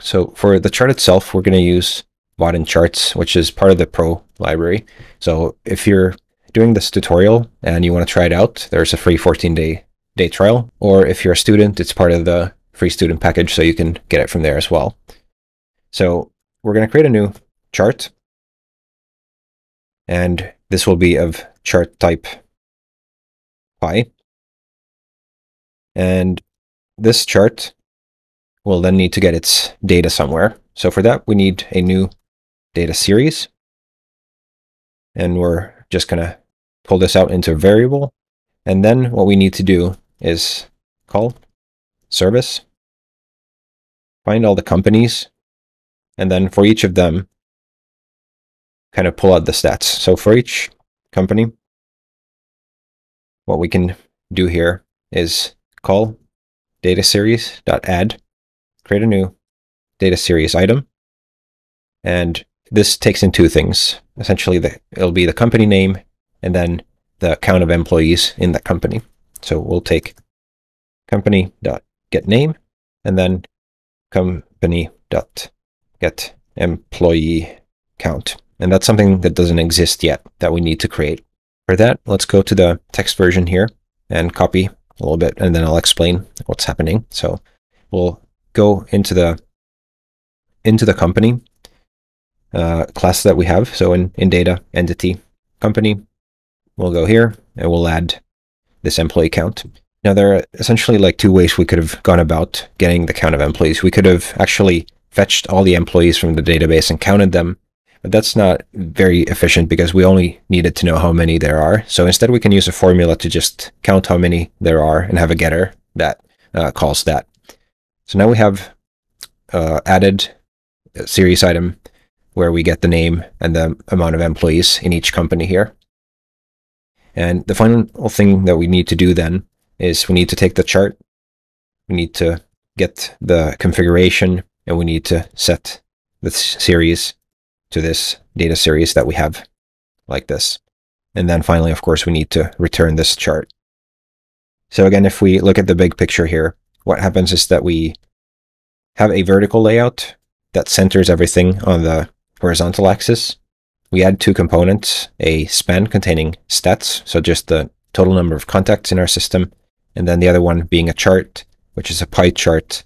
So for the chart itself, we're going to use Vaadin Charts, which is part of the Pro library. So if you're doing this tutorial and you want to try it out, there's a free 14-day day trial. Or if you're a student, it's part of the free student package, so you can get it from there as well. So we're going to create a new chart. And this will be of chart type pie. And this chart will then need to get its data somewhere. So for that, we need a new data series. And we're just going to pull this out into a variable. And then what we need to do is call service, find all the companies, and then for each of them, kind of pull out the stats. So for each company, what we can do here is call data series dot add, create a new data series item, and this takes in two things. Essentially, the, it'll be the company name and then the count of employees in that company. So we'll take company dot get name and then company dot get employee count. And that's something that doesn't exist yet that we need to create. For that, let's go to the text version here and copy a little bit, and then I'll explain what's happening. So we'll go into the into the company uh, class that we have. So in, in data, entity, company, we'll go here and we'll add this employee count. Now there are essentially like two ways we could have gone about getting the count of employees. We could have actually fetched all the employees from the database and counted them, but that's not very efficient because we only needed to know how many there are. So instead we can use a formula to just count how many there are and have a getter that uh, calls that. So now we have uh, added a series item where we get the name and the amount of employees in each company here. And the final thing that we need to do then is we need to take the chart, we need to get the configuration, and we need to set the series to this data series that we have like this. And then finally, of course, we need to return this chart. So again, if we look at the big picture here, what happens is that we have a vertical layout that centers everything on the horizontal axis. We add two components, a span containing stats, so just the total number of contacts in our system, and then the other one being a chart, which is a pie chart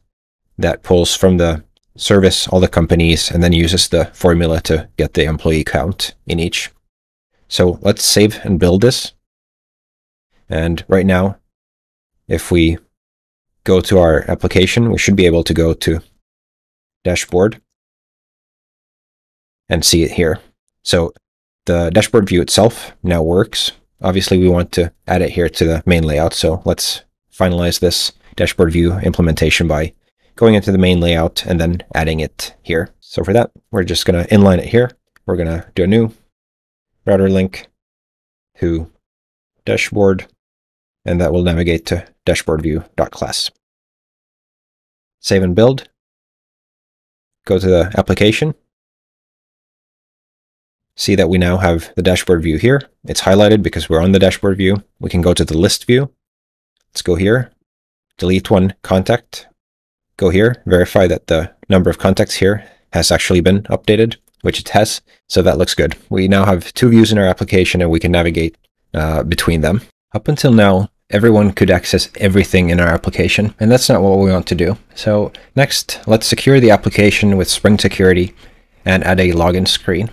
that pulls from the service all the companies and then uses the formula to get the employee count in each. So let's save and build this. And right now, if we go to our application, we should be able to go to dashboard and see it here. So the dashboard view itself now works. Obviously, we want to add it here to the main layout. So let's finalize this dashboard view implementation by going into the main layout and then adding it here. So for that, we're just going to inline it here. We're going to do a new router link to dashboard, and that will navigate to dashboardview.class. Save and build. Go to the application see that we now have the dashboard view here. It's highlighted because we're on the dashboard view. We can go to the list view. Let's go here, delete one contact, go here, verify that the number of contacts here has actually been updated, which it has. So that looks good. We now have two views in our application and we can navigate uh, between them. Up until now, everyone could access everything in our application, and that's not what we want to do. So next, let's secure the application with Spring Security and add a login screen.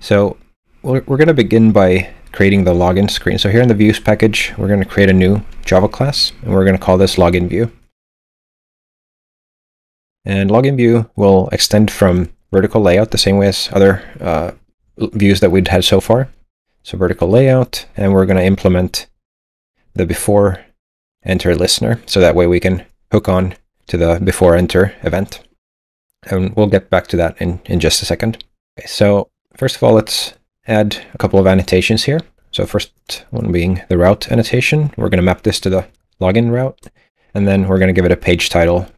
So we're, we're going to begin by creating the login screen. So here in the views package, we're going to create a new Java class, and we're going to call this login view. And login view will extend from vertical layout the same way as other uh, views that we'd had so far. So vertical layout, and we're going to implement the before enter listener. So that way we can hook on to the before enter event. And we'll get back to that in, in just a second. Okay, so First of all, let's add a couple of annotations here. So first one being the route annotation. We're going to map this to the login route, and then we're going to give it a page title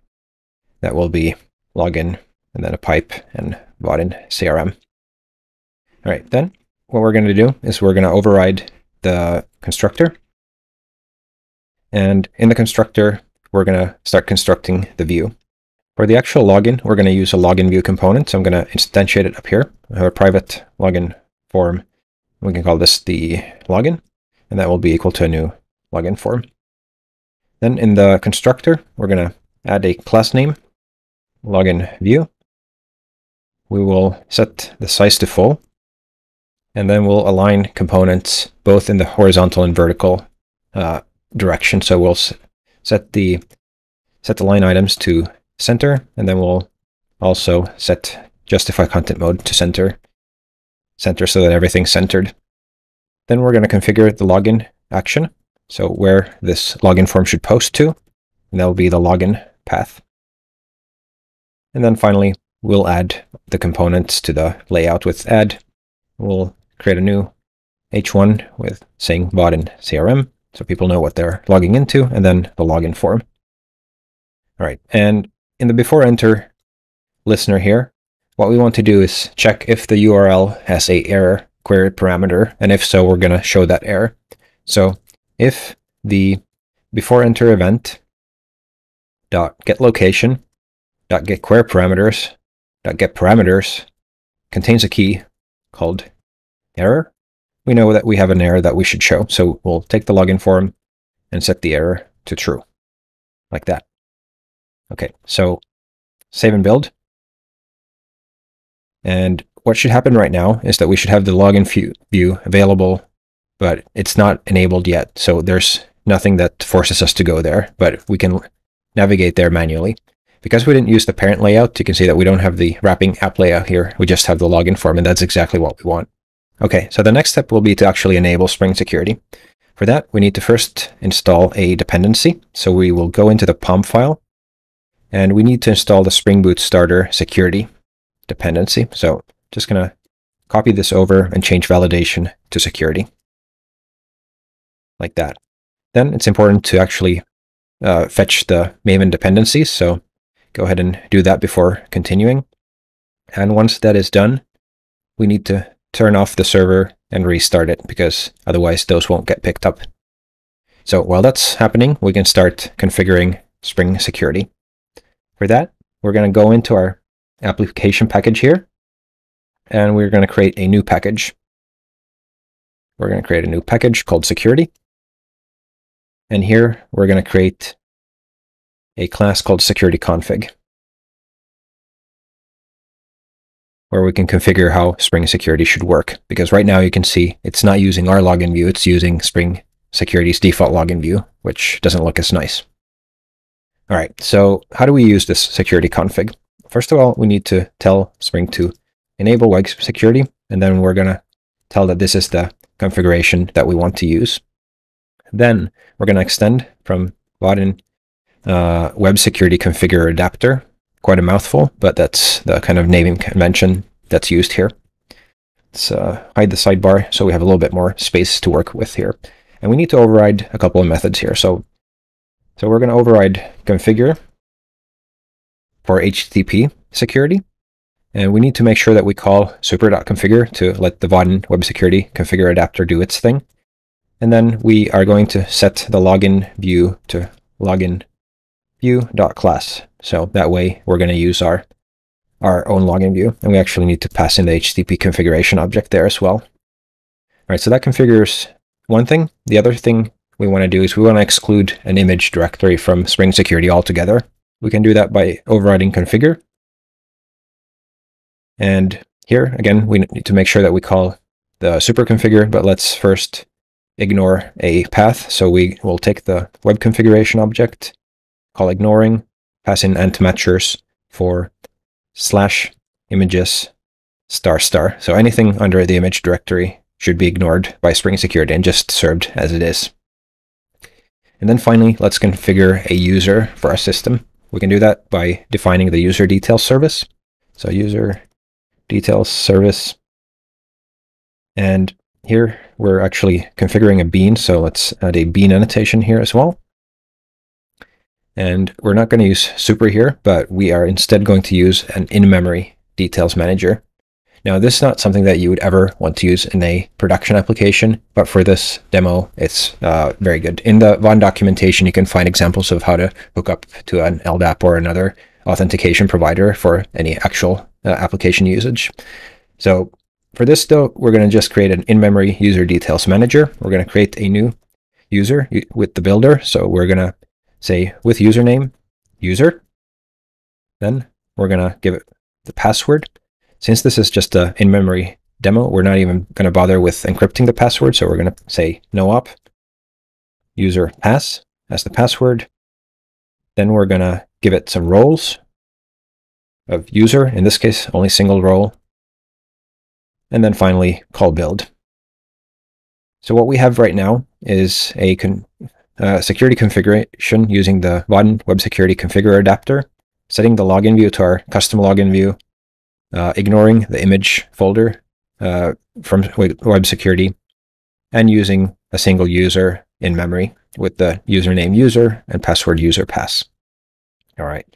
that will be login, and then a pipe and Vaadin CRM. All right, then what we're going to do is we're going to override the constructor. And in the constructor, we're going to start constructing the view. For the actual login, we're going to use a login view component. So I'm going to instantiate it up here. I have a private login form. We can call this the login, and that will be equal to a new login form. Then in the constructor, we're going to add a class name, login view. We will set the size to full, and then we'll align components both in the horizontal and vertical uh, direction. So we'll set the set the line items to center, and then we'll also set justify content mode to center, center so that everything's centered. Then we're going to configure the login action, so where this login form should post to, and that will be the login path. And then finally, we'll add the components to the layout with add. We'll create a new H1 with saying Vaadin CRM, so people know what they're logging into, and then the login form. All right, and in the before enter listener here, what we want to do is check if the URL has a error query parameter, and if so, we're going to show that error. So if the before enter event dot get location dot get query parameters dot get parameters contains a key called error, we know that we have an error that we should show. So we'll take the login form and set the error to true, like that. Okay, so save and build. And what should happen right now is that we should have the login view available, but it's not enabled yet. So there's nothing that forces us to go there, but we can navigate there manually. Because we didn't use the parent layout, you can see that we don't have the wrapping app layout here. We just have the login form, and that's exactly what we want. Okay, so the next step will be to actually enable Spring Security. For that, we need to first install a dependency. So we will go into the POM file, and we need to install the Spring Boot Starter Security dependency. So just going to copy this over and change validation to security, like that. Then it's important to actually uh, fetch the Maven dependencies. So go ahead and do that before continuing. And once that is done, we need to turn off the server and restart it because otherwise those won't get picked up. So while that's happening, we can start configuring Spring Security. For that, we're going to go into our application package here, and we're going to create a new package. We're going to create a new package called Security. And here, we're going to create a class called Security Config. where we can configure how Spring Security should work. Because right now you can see it's not using our login view, it's using Spring Security's default login view, which doesn't look as nice. All right, so how do we use this security config? First of all, we need to tell Spring to enable web security, and then we're going to tell that this is the configuration that we want to use. Then we're going to extend from Vaadin uh, web security configure adapter quite a mouthful, but that's the kind of naming convention that's used here. Let's uh, hide the sidebar so we have a little bit more space to work with here. And we need to override a couple of methods here. So, so we're going to override configure for HTTP security. And we need to make sure that we call super.configure to let the Vaadin web security configure adapter do its thing. And then we are going to set the login view to login view.class. So that way we're going to use our, our own login view. And we actually need to pass in the HTTP configuration object there as well. All right, so that configures one thing. The other thing we want to do is we want to exclude an image directory from Spring Security altogether. We can do that by overriding configure. And here, again, we need to make sure that we call the super configure, but let's first ignore a path. So we will take the web configuration object call ignoring, pass in antMatchers for slash images star star. So anything under the image directory should be ignored by Spring Security and just served as it is. And then finally, let's configure a user for our system. We can do that by defining the user details service. So user details service. And here we're actually configuring a bean, so let's add a bean annotation here as well. And we're not going to use super here, but we are instead going to use an in-memory details manager. Now, this is not something that you would ever want to use in a production application, but for this demo, it's uh, very good. In the Vaadin documentation, you can find examples of how to hook up to an LDAP or another authentication provider for any actual uh, application usage. So for this though, we're going to just create an in-memory user details manager. We're going to create a new user with the builder. So we're going to say with username user. Then we're going to give it the password. Since this is just a in-memory demo, we're not even going to bother with encrypting the password. So we're going to say no op user pass as the password. Then we're going to give it some roles of user, in this case, only single role. And then finally, call build. So what we have right now is a con uh, security configuration using the Vaadin Web Security Configure adapter, setting the login view to our custom login view, uh, ignoring the image folder uh, from web security, and using a single user in memory with the username user and password user pass. All right.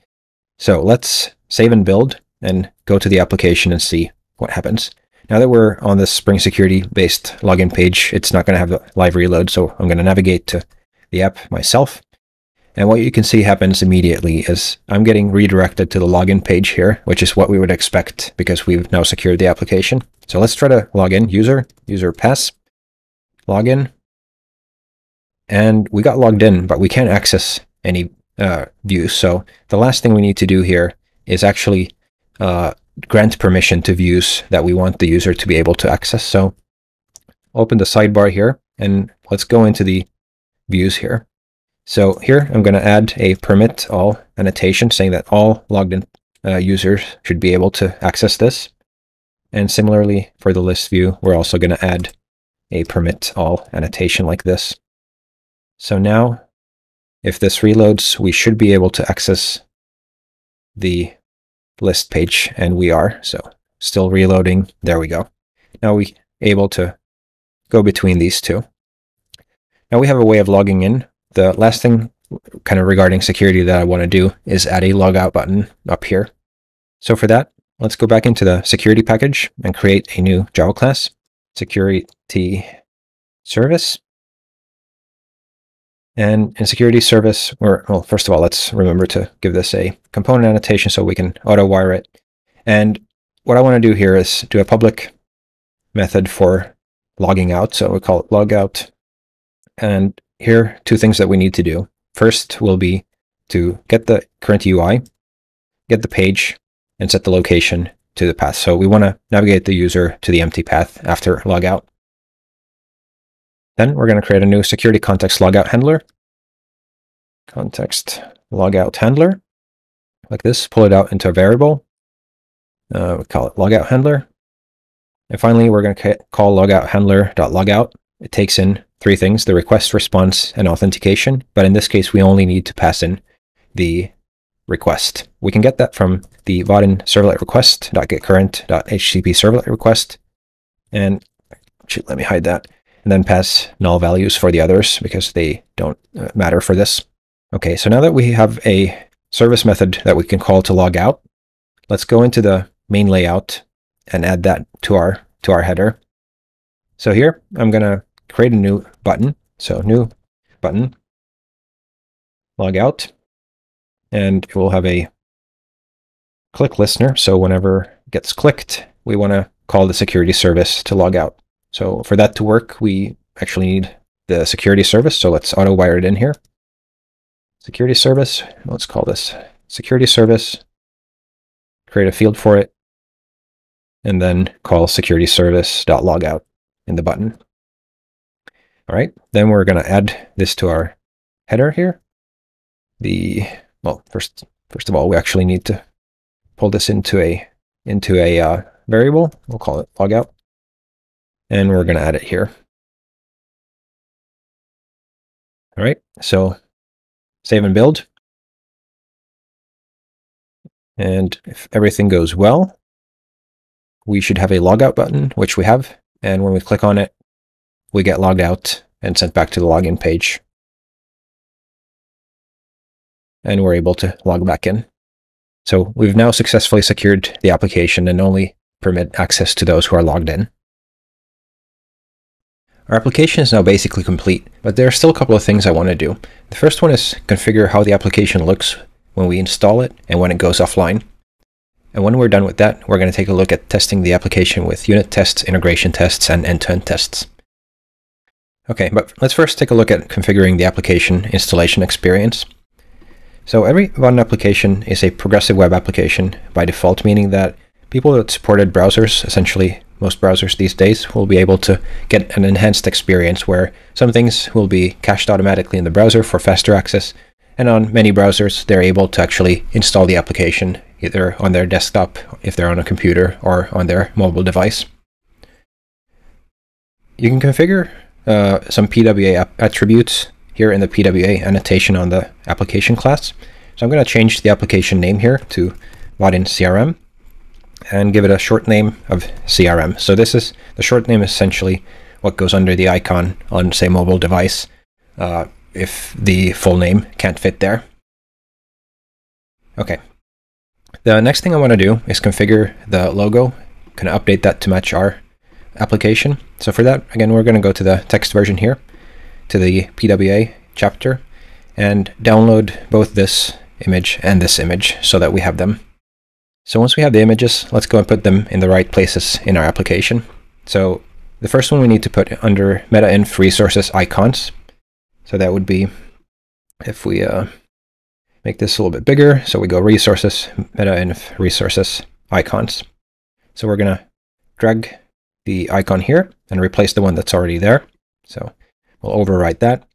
So let's save and build and go to the application and see what happens. Now that we're on this Spring Security based login page, it's not going to have a live reload. So I'm going to navigate to the app myself. And what you can see happens immediately is I'm getting redirected to the login page here, which is what we would expect because we've now secured the application. So let's try to log in user, user pass, login. And we got logged in, but we can't access any uh, views. So the last thing we need to do here is actually uh, grant permission to views that we want the user to be able to access. So open the sidebar here and let's go into the views here. So here I'm going to add a permit all annotation saying that all logged in uh, users should be able to access this. And similarly for the list view, we're also going to add a permit all annotation like this. So now if this reloads, we should be able to access the list page, and we are. So still reloading. There we go. Now we able to go between these two. Now we have a way of logging in. The last thing kind of regarding security that I want to do is add a logout button up here. So for that, let's go back into the security package and create a new Java class, security service. And in security service, we're, well, first of all, let's remember to give this a component annotation so we can auto wire it. And what I want to do here is do a public method for logging out. So we call it logout. And here, two things that we need to do. First will be to get the current UI, get the page, and set the location to the path. So we want to navigate the user to the empty path after logout. Then we're going to create a new security context logout handler. Context logout handler. Like this, pull it out into a variable. Uh, we call it logout handler. And finally, we're going to call logout handler.logout. It takes in three things, the request, response, and authentication. But in this case, we only need to pass in the request. We can get that from the Vaadin servlet request.getCurrent.http servlet request. And shoot, let me hide that and then pass null values for the others because they don't uh, matter for this. Okay, so now that we have a service method that we can call to log out, let's go into the main layout and add that to our to our header. So here, I'm going to create a new button. So new button, log out, and it will have a click listener. So whenever it gets clicked, we want to call the security service to log out. So for that to work, we actually need the security service. So let's auto wire it in here. Security service, let's call this security service, create a field for it, and then call security service.logout in the button. All right, then we're going to add this to our header here. The, well, first, first of all, we actually need to pull this into a, into a uh, variable. We'll call it logout and we're going to add it here. All right, so save and build. And if everything goes well, we should have a logout button, which we have. And when we click on it, we get logged out and sent back to the login page. And we're able to log back in. So we've now successfully secured the application and only permit access to those who are logged in. Our application is now basically complete, but there are still a couple of things I want to do. The first one is configure how the application looks when we install it and when it goes offline. And when we're done with that, we're going to take a look at testing the application with unit tests, integration tests, and end-to-end -end tests. Okay, but let's first take a look at configuring the application installation experience. So every Vaadin application is a progressive web application by default, meaning that people that supported browsers, essentially most browsers these days, will be able to get an enhanced experience where some things will be cached automatically in the browser for faster access, and on many browsers, they're able to actually install the application either on their desktop if they're on a computer or on their mobile device. You can configure uh, some PWA attributes here in the PWA annotation on the application class. So I'm going to change the application name here to Vaadin CRM and give it a short name of CRM. So this is the short name essentially what goes under the icon on say mobile device. Uh, if the full name can't fit there. Okay. The next thing I want to do is configure the logo, of update that to match our application. So for that, again, we're going to go to the text version here, to the PWA chapter, and download both this image and this image so that we have them. So once we have the images, let's go and put them in the right places in our application. So the first one we need to put under meta-inf resources icons. So that would be if we uh, make this a little bit bigger. So we go resources, meta-inf resources, icons. So we're going to drag the icon here and replace the one that's already there. So we'll overwrite that.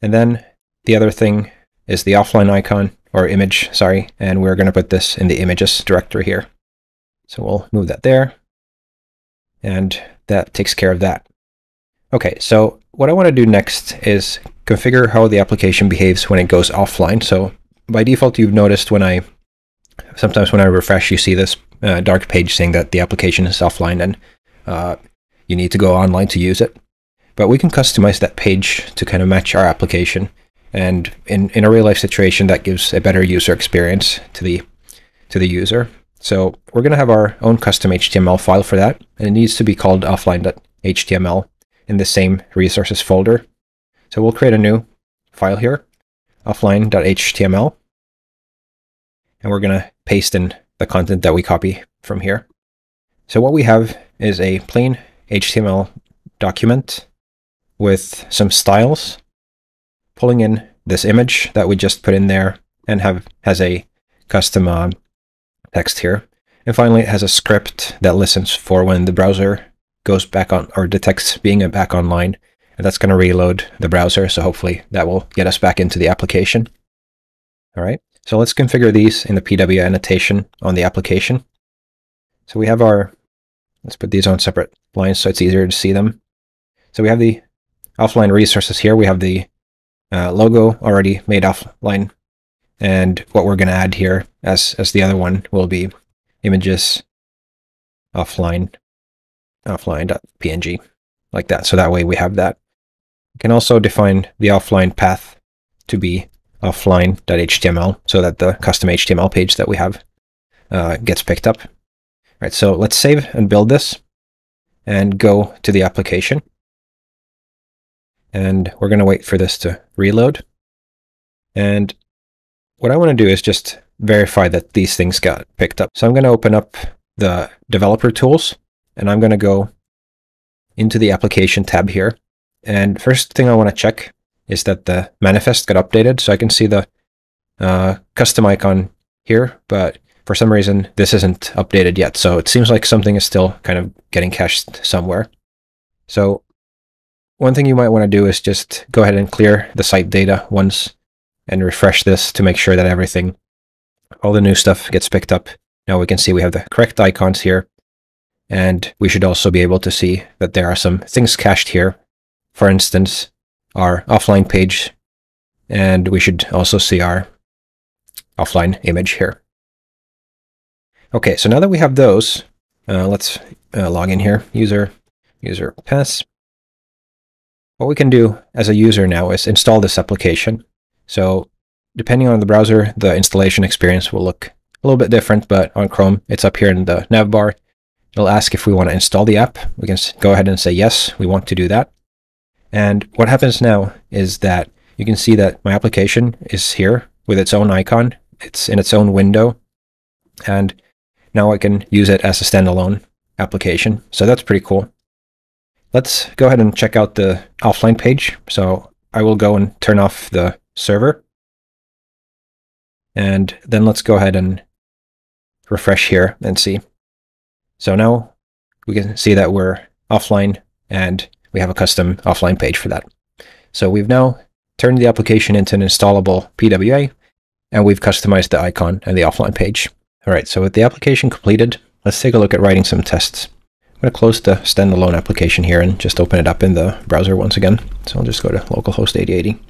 And then the other thing is the offline icon or image, sorry, and we're going to put this in the images directory here. So we'll move that there and that takes care of that. Okay, so what I want to do next is configure how the application behaves when it goes offline. So by default, you've noticed when I, sometimes when I refresh, you see this uh, dark page saying that the application is offline and uh, you need to go online to use it. But we can customize that page to kind of match our application. And in, in a real life situation, that gives a better user experience to the, to the user. So we're going to have our own custom HTML file for that. And it needs to be called offline.html in the same resources folder. So we'll create a new file here, offline.html, and we're going to paste in the content that we copy from here. So what we have is a plain HTML document with some styles, pulling in this image that we just put in there and have has a custom uh, text here. And finally, it has a script that listens for when the browser goes back on or detects being back online. And that's going to reload the browser. So hopefully that will get us back into the application. All right. So let's configure these in the PWA annotation on the application. So we have our, let's put these on separate lines so it's easier to see them. So we have the offline resources here. We have the uh, logo already made offline. And what we're going to add here as, as the other one will be images offline offline.png like that. So that way we have that. We can also define the offline path to be offline.html so that the custom HTML page that we have uh, gets picked up. All right, so let's save and build this and go to the application. And we're going to wait for this to reload. And what I want to do is just verify that these things got picked up. So I'm going to open up the developer tools and I'm going to go into the application tab here. And first thing I want to check is that the manifest got updated. So I can see the uh, custom icon here, but for some reason this isn't updated yet. So it seems like something is still kind of getting cached somewhere. So one thing you might want to do is just go ahead and clear the site data once and refresh this to make sure that everything, all the new stuff gets picked up. Now we can see we have the correct icons here. And we should also be able to see that there are some things cached here. For instance, our offline page. And we should also see our offline image here. Okay, so now that we have those, uh, let's uh, log in here. User, user pass. what we can do as a user now is install this application. So depending on the browser, the installation experience will look a little bit different, but on Chrome, it's up here in the nav bar. It'll ask if we want to install the app. We can go ahead and say, yes, we want to do that. And what happens now is that you can see that my application is here with its own icon. It's in its own window. And now I can use it as a standalone application. So that's pretty cool. Let's go ahead and check out the offline page. So I will go and turn off the server. And then let's go ahead and refresh here and see. So now we can see that we're offline and we have a custom offline page for that. So we've now turned the application into an installable PWA and we've customized the icon and the offline page. All right, so with the application completed, let's take a look at writing some tests. I'm going to close the standalone application here and just open it up in the browser once again. So I'll just go to localhost 8080.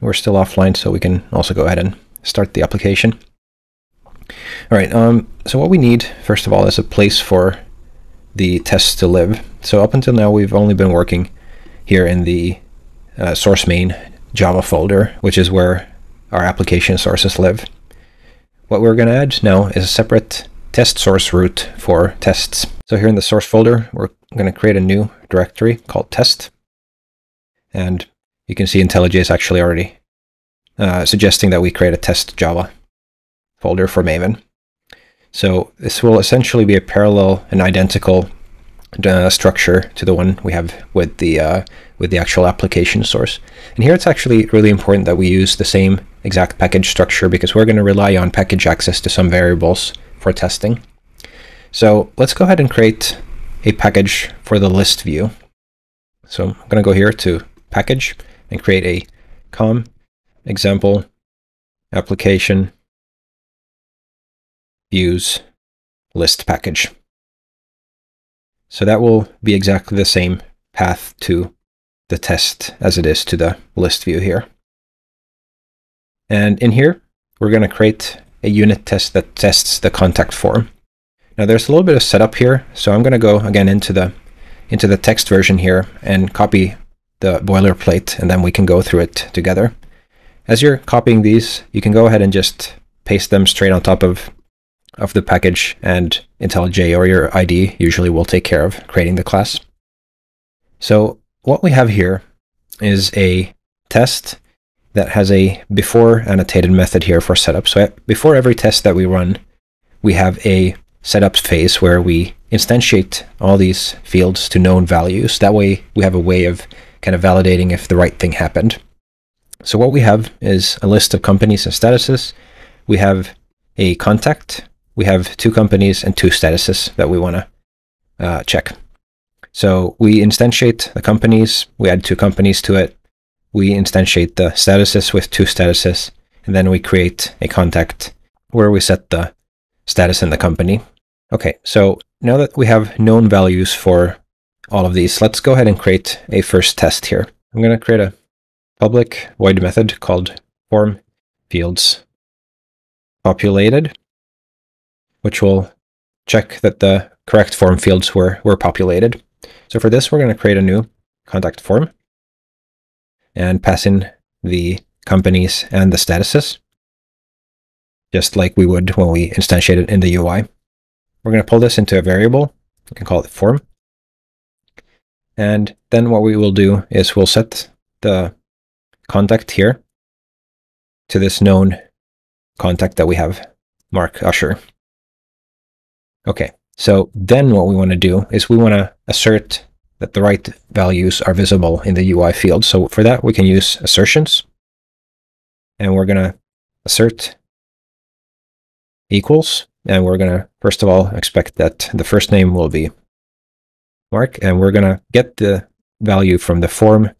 We're still offline, so we can also go ahead and start the application. All right, um, so what we need, first of all, is a place for the tests to live. So up until now, we've only been working here in the uh, source main Java folder, which is where our application sources live. What we're going to add now is a separate test source root for tests. So here in the source folder, we're going to create a new directory called test. And you can see IntelliJ is actually already uh, suggesting that we create a test Java folder for Maven. So this will essentially be a parallel and identical uh, structure to the one we have with the uh, with the actual application source. And here it's actually really important that we use the same exact package structure because we're going to rely on package access to some variables for testing. So let's go ahead and create a package for the list view. So I'm going to go here to package and create a com example application views list package. So that will be exactly the same path to the test as it is to the list view here. And in here, we're going to create a unit test that tests the contact form. Now there's a little bit of setup here, so I'm going to go again into the into the text version here and copy the boilerplate, and then we can go through it together. As you're copying these, you can go ahead and just paste them straight on top of of the package and IntelliJ or your IDE usually will take care of creating the class. So what we have here is a test that has a before annotated method here for setup. So before every test that we run, we have a setup phase where we instantiate all these fields to known values. That way we have a way of kind of validating if the right thing happened. So what we have is a list of companies and statuses. We have a contact we have two companies and two statuses that we want to uh, check. So we instantiate the companies, we add two companies to it, we instantiate the statuses with two statuses, and then we create a contact where we set the status in the company. Okay, so now that we have known values for all of these, let's go ahead and create a first test here. I'm going to create a public void method called form fields populated which will check that the correct form fields were, were populated. So for this, we're going to create a new contact form and pass in the companies and the statuses, just like we would when we instantiate it in the UI. We're going to pull this into a variable. We can call it form. And then what we will do is we'll set the contact here to this known contact that we have, Marc Usher. Okay, so then what we want to do is we want to assert that the right values are visible in the UI field. So for that, we can use assertions. And we're going to assert equals. And we're going to, first of all, expect that the first name will be Marc. And we're going to get the value from the form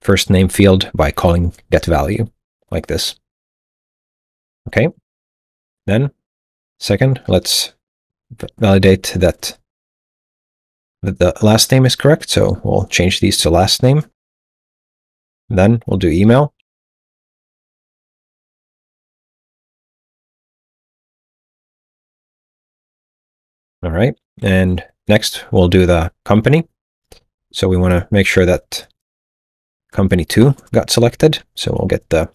first name field by calling get value like this. Okay. Then Second, let's validate that, the last name is correct. So we'll change these to last name. Then we'll do email. All right. And next we'll do the company. So we want to make sure that company two got selected. So we'll get the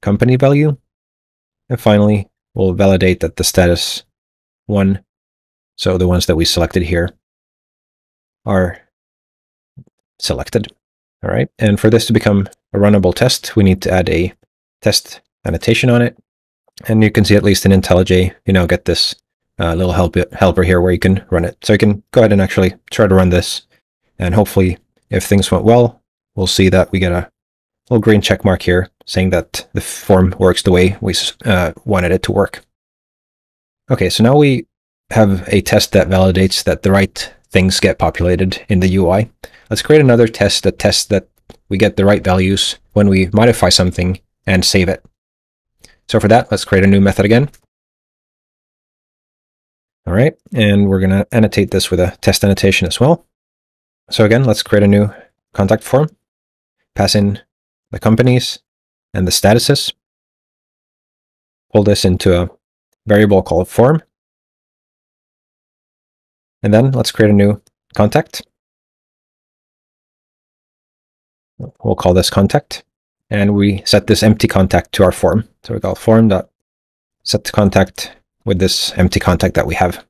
company value. And finally, we'll validate that the status one, so the ones that we selected here, are selected. All right. And for this to become a runnable test, we need to add a test annotation on it. And you can see at least in IntelliJ, you now get this uh, little help helper here where you can run it. So you can go ahead and actually try to run this. And hopefully, if things went well, we'll see that we get a little green check mark here saying that the form works the way we uh, wanted it to work. Okay, so now we have a test that validates that the right things get populated in the UI. Let's create another test that tests that we get the right values when we modify something and save it. So for that, let's create a new method again. All right, and we're going to annotate this with a test annotation as well. So again, let's create a new contact form, pass in the companies and the statuses, pull this into a variable called form, and then let's create a new contact. We'll call this contact, and we set this empty contact to our form. So we call form dot set contact with this empty contact that we have.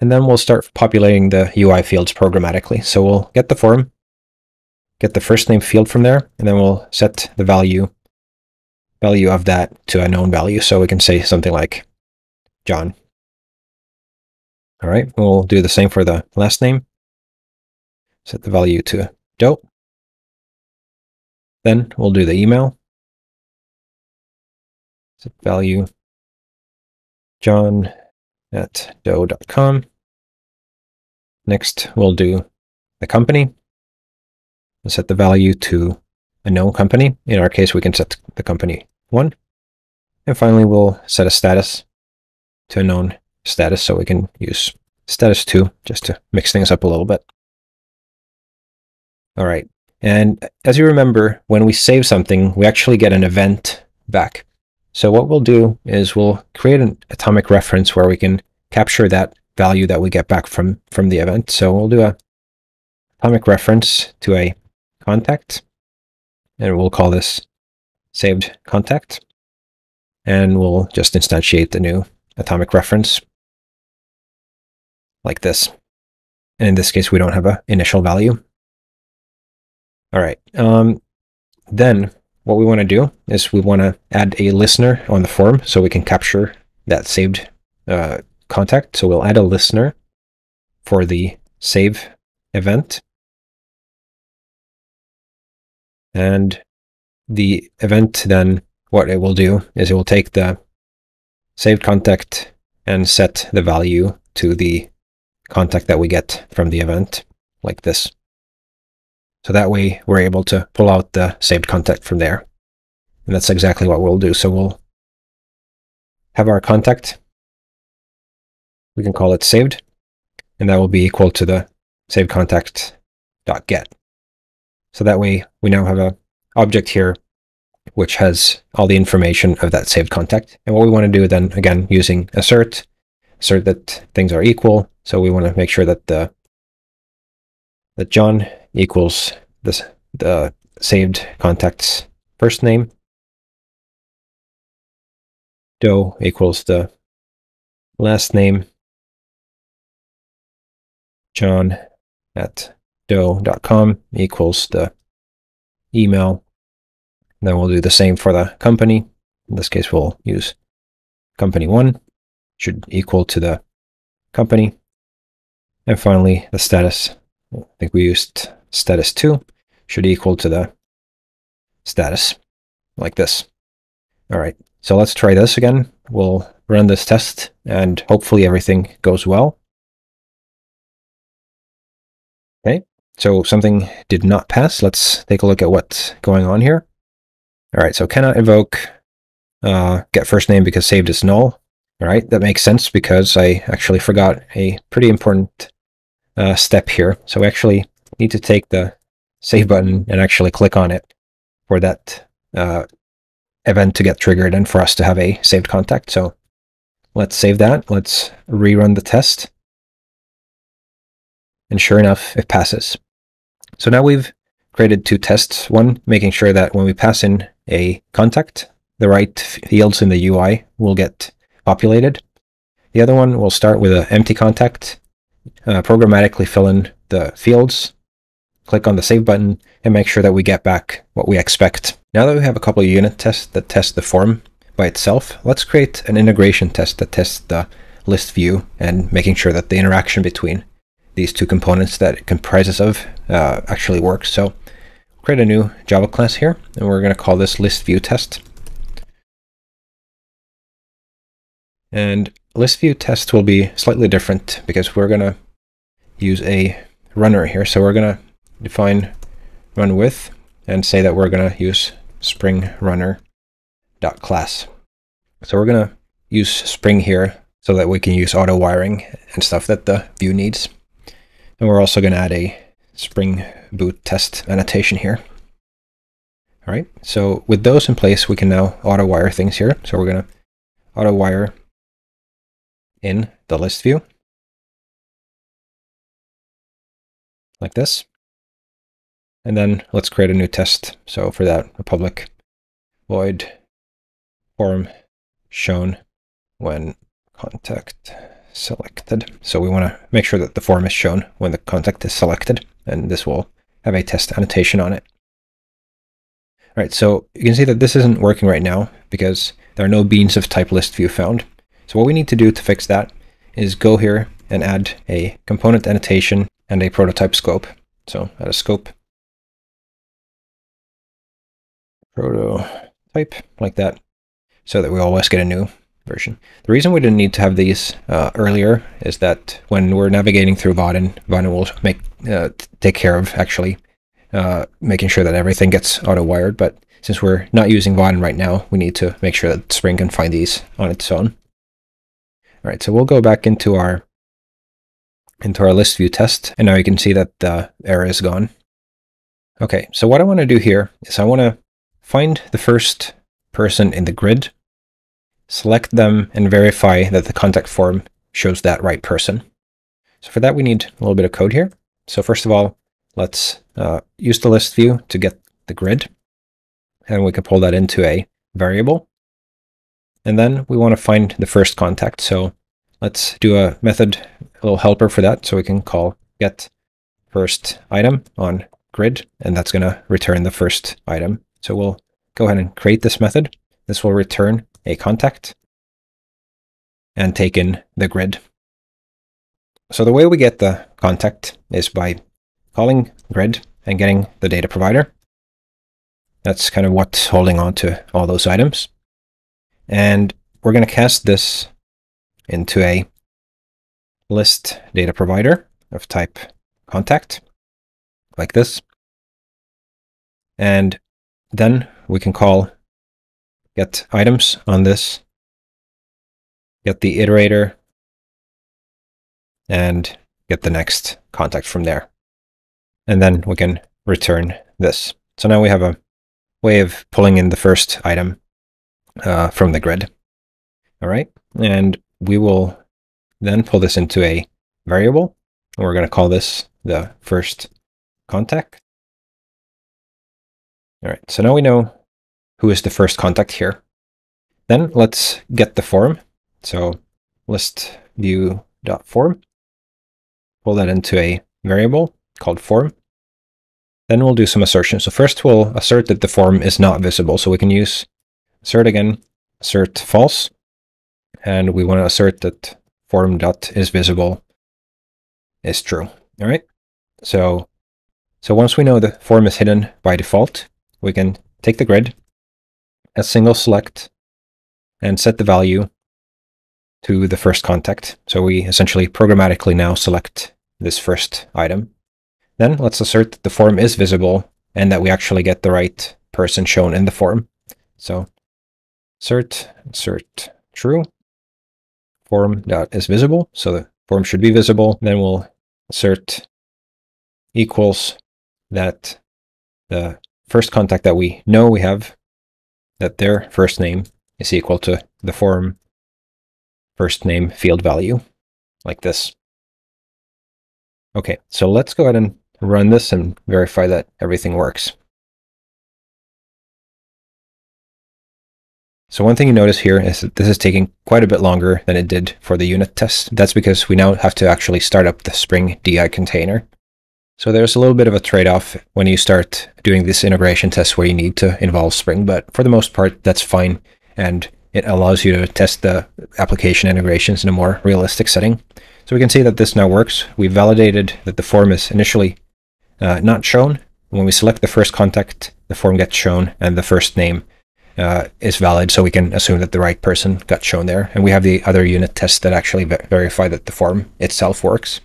And then we'll start populating the UI fields programmatically. So we'll get the form, get the first name field from there, and then we'll set the value value of that to a known value. So we can say something like John. All right, we'll do the same for the last name. Set the value to Doe. Then we'll do the email. Set value john at doe.com. Next, we'll do the company. We'll set the value to a known company. In our case, we can set the company one. And finally, we'll set a status to a known status so we can use status two just to mix things up a little bit. All right. And as you remember, when we save something, we actually get an event back. So what we'll do is we'll create an atomic reference where we can capture that value that we get back from, from the event. So we'll do a atomic reference to a contact, and we'll call this saved contact. And we'll just instantiate the new atomic reference like this. And in this case, we don't have an initial value. All right. Um, then what we want to do is we want to add a listener on the form so we can capture that saved uh, contact. So we'll add a listener for the save event. And the event then, what it will do is it will take the saved contact and set the value to the contact that we get from the event, like this. So that way we're able to pull out the saved contact from there. And that's exactly what we'll do. So we'll have our contact. We can call it saved. And that will be equal to the saved contact dot get. So that way we now have a object here which has all the information of that saved contact. And what we want to do then, again, using assert, assert that things are equal. So we want to make sure that the that John equals this the saved contact's first name. Doe equals the last name. John at doe.com equals the email. Then we'll do the same for the company. In this case, we'll use company one should equal to the company. And finally, the status. I think we used status 2 should equal to the status like this. All right, so let's try this again. We'll run this test and hopefully everything goes well. Okay, so something did not pass. Let's take a look at what's going on here. All right, so cannot invoke uh, get first name because saved is null. All right, that makes sense because I actually forgot a pretty important uh, step here. So we actually need to take the save button and actually click on it for that uh, event to get triggered and for us to have a saved contact. So let's save that. Let's rerun the test. And sure enough, it passes. So now we've created two tests. One, making sure that when we pass in a contact, the right fields in the UI will get populated. The other one will start with an empty contact, uh, programmatically fill in the fields, click on the save button, and make sure that we get back what we expect. Now that we have a couple of unit tests that test the form by itself, let's create an integration test that tests the list view and making sure that the interaction between these two components that it comprises of uh, actually works. So create a new Java class here, and we're going to call this list view test. And list view test will be slightly different because we're going to use a runner here. So we're going to define run with and say that we're going to use spring runner dot class. So we're going to use spring here so that we can use auto wiring and stuff that the view needs. And we're also going to add a Spring Boot test annotation here. All right, so with those in place, we can now auto wire things here. So we're going to auto wire in the list view like this. And then let's create a new test. So for that, a public void form shown when contact selected. So we want to make sure that the form is shown when the contact is selected, and this will have a test annotation on it. All right, so you can see that this isn't working right now because there are no beans of type list view found. So what we need to do to fix that is go here and add a component annotation and a prototype scope. So add a scope prototype like that so that we always get a new version. The reason we didn't need to have these uh, earlier is that when we're navigating through Vaadin, Vaadin will make uh, take care of actually uh, making sure that everything gets auto-wired. But since we're not using Vaadin right now, we need to make sure that Spring can find these on its own. All right, so we'll go back into our into our list view test, and now you can see that the error is gone. Okay, so what I want to do here is I want to find the first person in the grid select them, and verify that the contact form shows that right person. So for that, we need a little bit of code here. So first of all, let's uh, use the list view to get the grid. And we can pull that into a variable. And then we want to find the first contact. So let's do a method, a little helper for that. So we can call get first item on grid, and that's going to return the first item. So we'll go ahead and create this method. This will return a contact and take in the grid. So the way we get the contact is by calling grid and getting the data provider. That's kind of what's holding on to all those items. And we're going to cast this into a list data provider of type contact, like this. And then we can call get items on this, get the iterator, and get the next contact from there. And then we can return this. So now we have a way of pulling in the first item uh, from the grid. All right, and we will then pull this into a variable. And we're going to call this the first contact. All right, so now we know who is the first contact here. Then let's get the form. So list view dot form. Pull that into a variable called form. Then we'll do some assertions. So first we'll assert that the form is not visible. So we can use assert again, assert false. And we want to assert that form dot is visible is true. All right. So, so once we know the form is hidden by default, we can take the grid a single select and set the value to the first contact. So we essentially programmatically now select this first item. Then let's assert that the form is visible and that we actually get the right person shown in the form. So assert, assert true, form dot is visible. So the form should be visible. Then we'll assert equals that the first contact that we know we have that their first name is equal to the form first name field value, like this. Okay, so let's go ahead and run this and verify that everything works. So one thing you notice here is that this is taking quite a bit longer than it did for the unit test. That's because we now have to actually start up the Spring DI container. So there's a little bit of a trade-off when you start doing this integration test where you need to involve Spring, but for the most part, that's fine. And it allows you to test the application integrations in a more realistic setting. So we can see that this now works. We validated that the form is initially uh, not shown. When we select the first contact, the form gets shown and the first name uh, is valid, so we can assume that the right person got shown there. And we have the other unit tests that actually verify that the form itself works.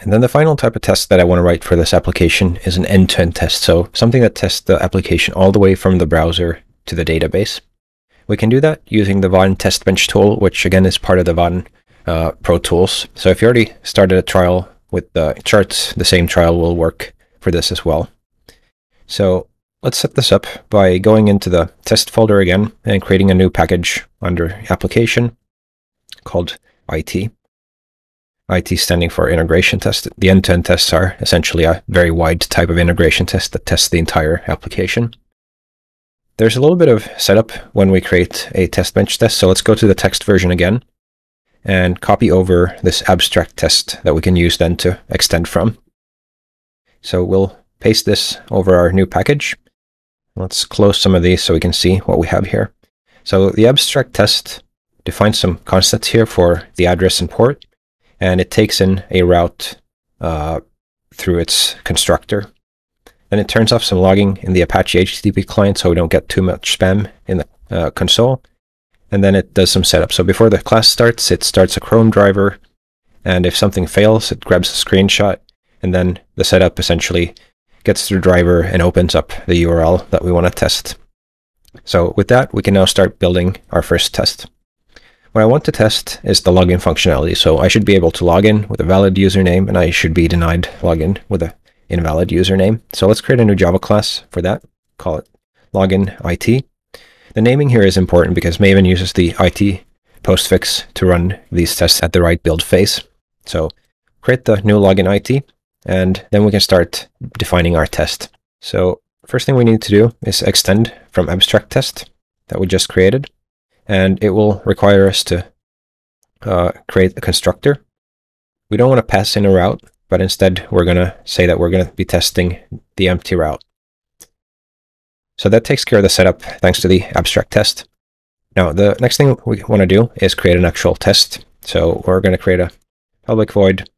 And then the final type of test that I want to write for this application is an end-to-end -end test. So something that tests the application all the way from the browser to the database. We can do that using the Vaadin test bench tool, which again is part of the Vaadin uh, Pro Tools. So if you already started a trial with the charts, the same trial will work for this as well. So let's set this up by going into the test folder again and creating a new package under application called IT. IT standing for integration test. The end-to-end -end tests are essentially a very wide type of integration test that tests the entire application. There's a little bit of setup when we create a test bench test. So let's go to the text version again and copy over this abstract test that we can use then to extend from. So we'll paste this over our new package. Let's close some of these so we can see what we have here. So the abstract test defines some constants here for the address and port and it takes in a route uh, through its constructor. Then it turns off some logging in the Apache HTTP client so we don't get too much spam in the uh, console. And then it does some setup. So before the class starts, it starts a Chrome driver. And if something fails, it grabs a screenshot. And then the setup essentially gets the driver and opens up the URL that we want to test. So with that, we can now start building our first test. What I want to test is the login functionality. So I should be able to log in with a valid username and I should be denied login with an invalid username. So let's create a new Java class for that. Call it login IT. The naming here is important because Maven uses the IT postfix to run these tests at the right build phase. So create the new login IT and then we can start defining our test. So first thing we need to do is extend from abstract test that we just created and it will require us to uh, create a constructor. We don't want to pass in a route, but instead we're going to say that we're going to be testing the empty route. So that takes care of the setup thanks to the abstract test. Now, the next thing we want to do is create an actual test. So we're going to create a public void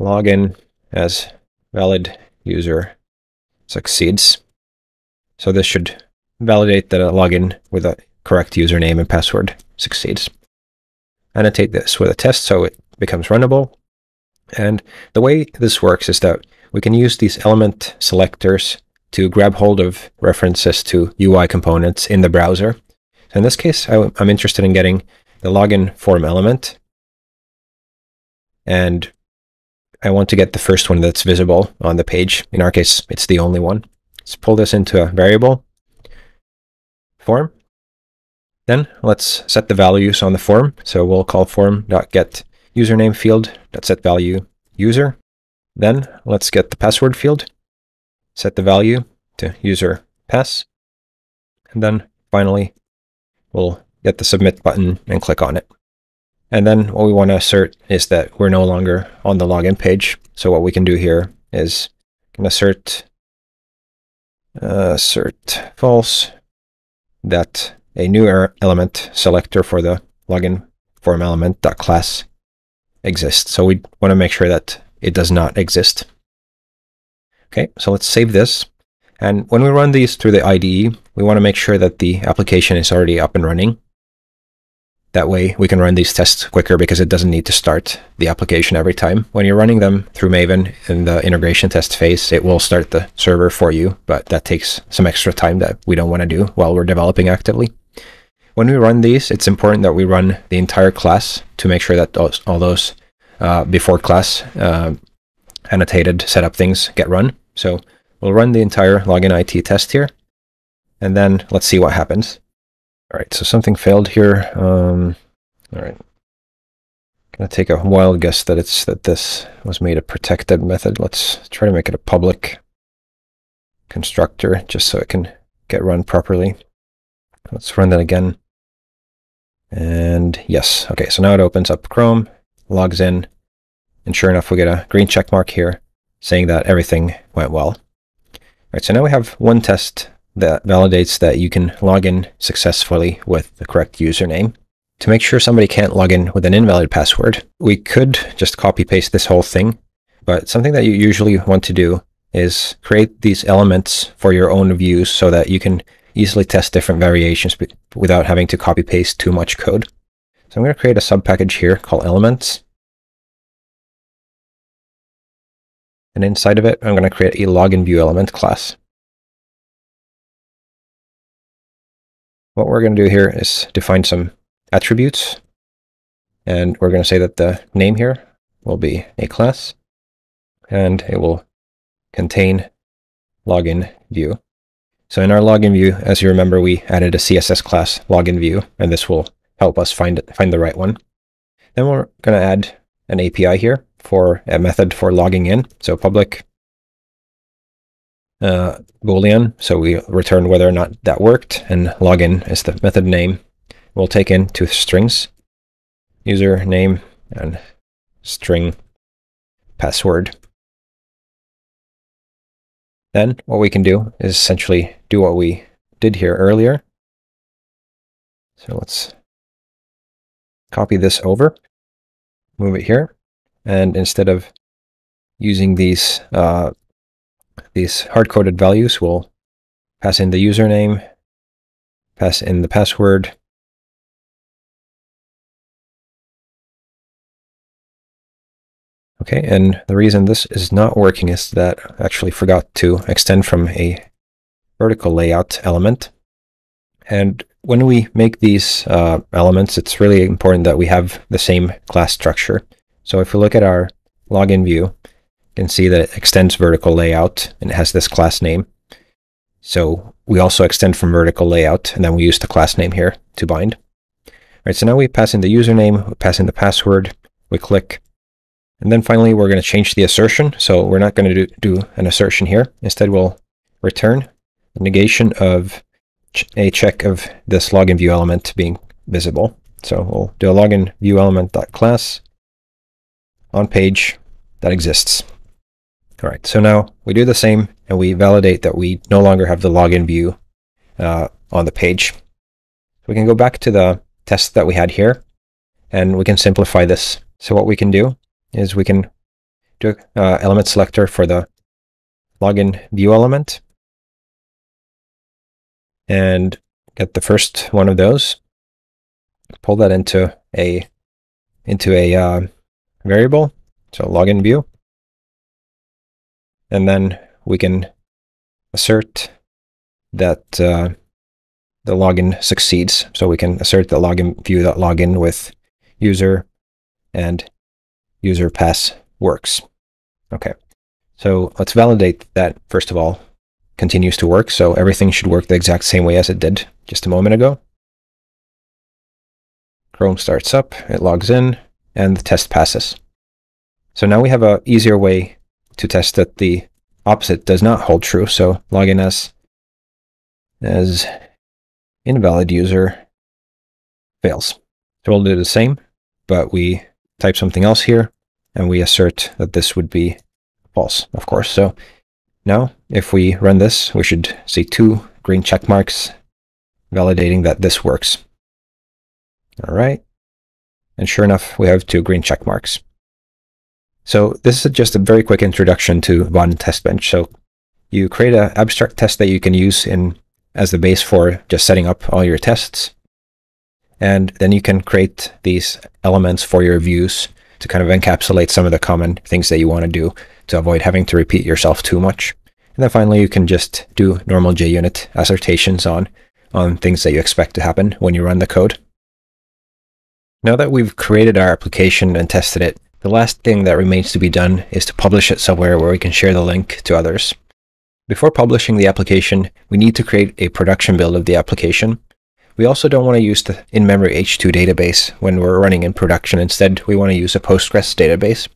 login as valid user succeeds. So this should validate that a login with a correct username and password succeeds. Annotate this with a test so it becomes runnable. And the way this works is that we can use these element selectors to grab hold of references to UI components in the browser. So in this case, I, I'm interested in getting the login form element. And I want to get the first one that's visible on the page. In our case, it's the only one. Let's pull this into a variable form. Then let's set the values on the form. So we'll call form.get username field set value user. Then let's get the password field, set the value to user pass. And then finally, we'll get the submit button and click on it. And then what we want to assert is that we're no longer on the login page. So what we can do here is can assert uh, assert false that a new er, element selector for the login form element dot class exists. So we want to make sure that it does not exist. Okay, so let's save this. And when we run these through the IDE, we want to make sure that the application is already up and running. That way we can run these tests quicker because it doesn't need to start the application every time. When you're running them through Maven in the integration test phase, it will start the server for you, but that takes some extra time that we don't want to do while we're developing actively. When we run these, it's important that we run the entire class to make sure that those, all those uh, before class uh, annotated setup things get run. So we'll run the entire login IT test here, and then let's see what happens. All right, so something failed here. Um, all right. gonna take a wild guess that it's that this was made a protected method. Let's try to make it a public constructor just so it can get run properly. Let's run that again. And yes, okay, so now it opens up Chrome, logs in, and sure enough, we get a green check mark here saying that everything went well. All right, so now we have one test that validates that you can log in successfully with the correct username. To make sure somebody can't log in with an invalid password, we could just copy paste this whole thing, but something that you usually want to do is create these elements for your own views so that you can easily test different variations without having to copy paste too much code. So I'm going to create a subpackage here called elements. And inside of it, I'm going to create a login view element class. What we're going to do here is define some attributes. And we're going to say that the name here will be a class. And it will contain login view. So in our login view, as you remember, we added a CSS class login view, and this will help us find it, find the right one. Then we're going to add an API here for a method for logging in. So public uh, boolean. So we return whether or not that worked, and login is the method name. We'll take in two strings, user name and string password. Then what we can do is essentially do what we did here earlier. So let's copy this over, move it here, and instead of using these uh, these hard-coded values, we'll pass in the username, pass in the password, Okay, and the reason this is not working is that I actually forgot to extend from a vertical layout element. And when we make these uh, elements, it's really important that we have the same class structure. So if we look at our login view, can see that it extends vertical layout and it has this class name. So we also extend from vertical layout, and then we use the class name here to bind. All right, so now we pass in the username, we pass in the password, we click and then finally, we're going to change the assertion. So we're not going to do, do an assertion here. Instead, we'll return the negation of a check of this login view element being visible. So we'll do a login view element class on page that exists. All right, so now we do the same and we validate that we no longer have the login view uh, on the page. We can go back to the test that we had here and we can simplify this. So what we can do is we can do uh, element selector for the login view element and get the first one of those, pull that into a into a uh, variable, so login view, and then we can assert that uh, the login succeeds. So we can assert the login view that login with user and user pass works. Okay, so let's validate that, first of all, continues to work. So everything should work the exact same way as it did just a moment ago. Chrome starts up, it logs in, and the test passes. So now we have a easier way to test that the opposite does not hold true. So login as, as invalid user fails. So we'll do the same, but we type something else here, and we assert that this would be false, of course. So now, if we run this, we should see two green check marks validating that this works. All right. And sure enough, we have two green check marks. So this is just a very quick introduction to Vaadin Test Bench. So you create an abstract test that you can use in as the base for just setting up all your tests. And then you can create these elements for your views to kind of encapsulate some of the common things that you want to do to avoid having to repeat yourself too much. And then finally, you can just do normal JUnit assertions on, on things that you expect to happen when you run the code. Now that we've created our application and tested it, the last thing that remains to be done is to publish it somewhere where we can share the link to others. Before publishing the application, we need to create a production build of the application We also don't want to use the in-memory H2 database when we're running in production. Instead, we want to use a Postgres database.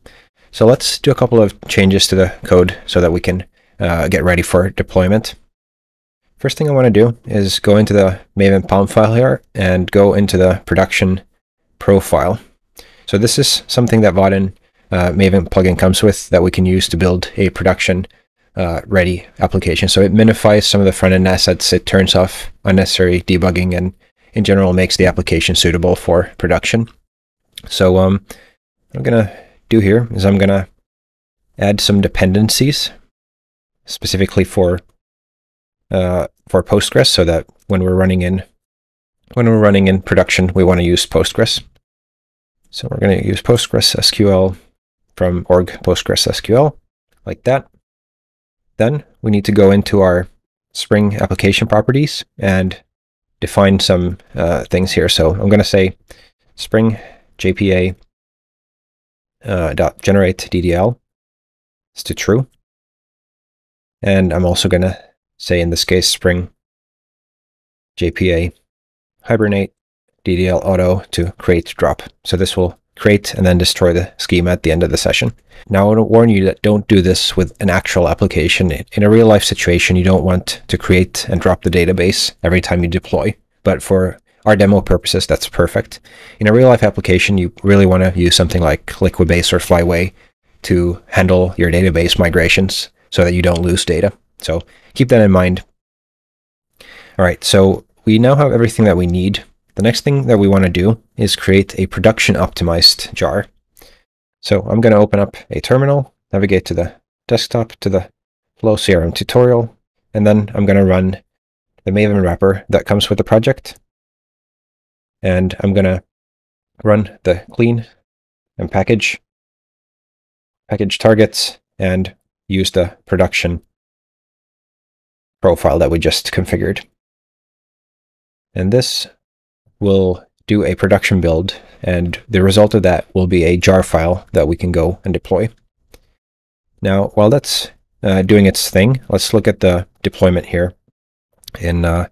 So let's do a couple of changes to the code so that we can uh, get ready for deployment. First thing I want to do is go into the Maven POM file here and go into the production profile. So this is something that Vaadin uh, Maven plugin comes with that we can use to build a production uh, ready application. So it minifies some of the front end assets. It turns off unnecessary debugging and in general makes the application suitable for production. So um, I'm going to do here is I'm going to add some dependencies specifically for uh, for Postgres so that when we're running in when we're running in production, we want to use Postgres. So we're going to use Postgres SQL from org Postgres SQL like that. Then we need to go into our Spring application properties and define some uh, things here. So I'm going to say Spring JPA uh, dot generate DDL is to true. And I'm also going to say in this case Spring JPA hibernate DDL auto to create drop. So this will create and then destroy the schema at the end of the session. Now I want to warn you that don't do this with an actual application. In a real life situation, you don't want to create and drop the database every time you deploy. But for our demo purposes, that's perfect. In a real life application, you really want to use something like Liquibase or Flyway to handle your database migrations so that you don't lose data. So keep that in mind. All right, so we now have everything that we need. The next thing that we want to do is create a production optimized jar. So I'm going to open up a terminal, navigate to the desktop, to the Flow CRM tutorial, and then I'm going to run the Maven wrapper that comes with the project. And I'm going to run the clean and package, package targets, and use the production profile that we just configured. And this will do a production build, and the result of that will be a jar file that we can go and deploy. Now, while that's uh, doing its thing, let's look at the deployment here in uh,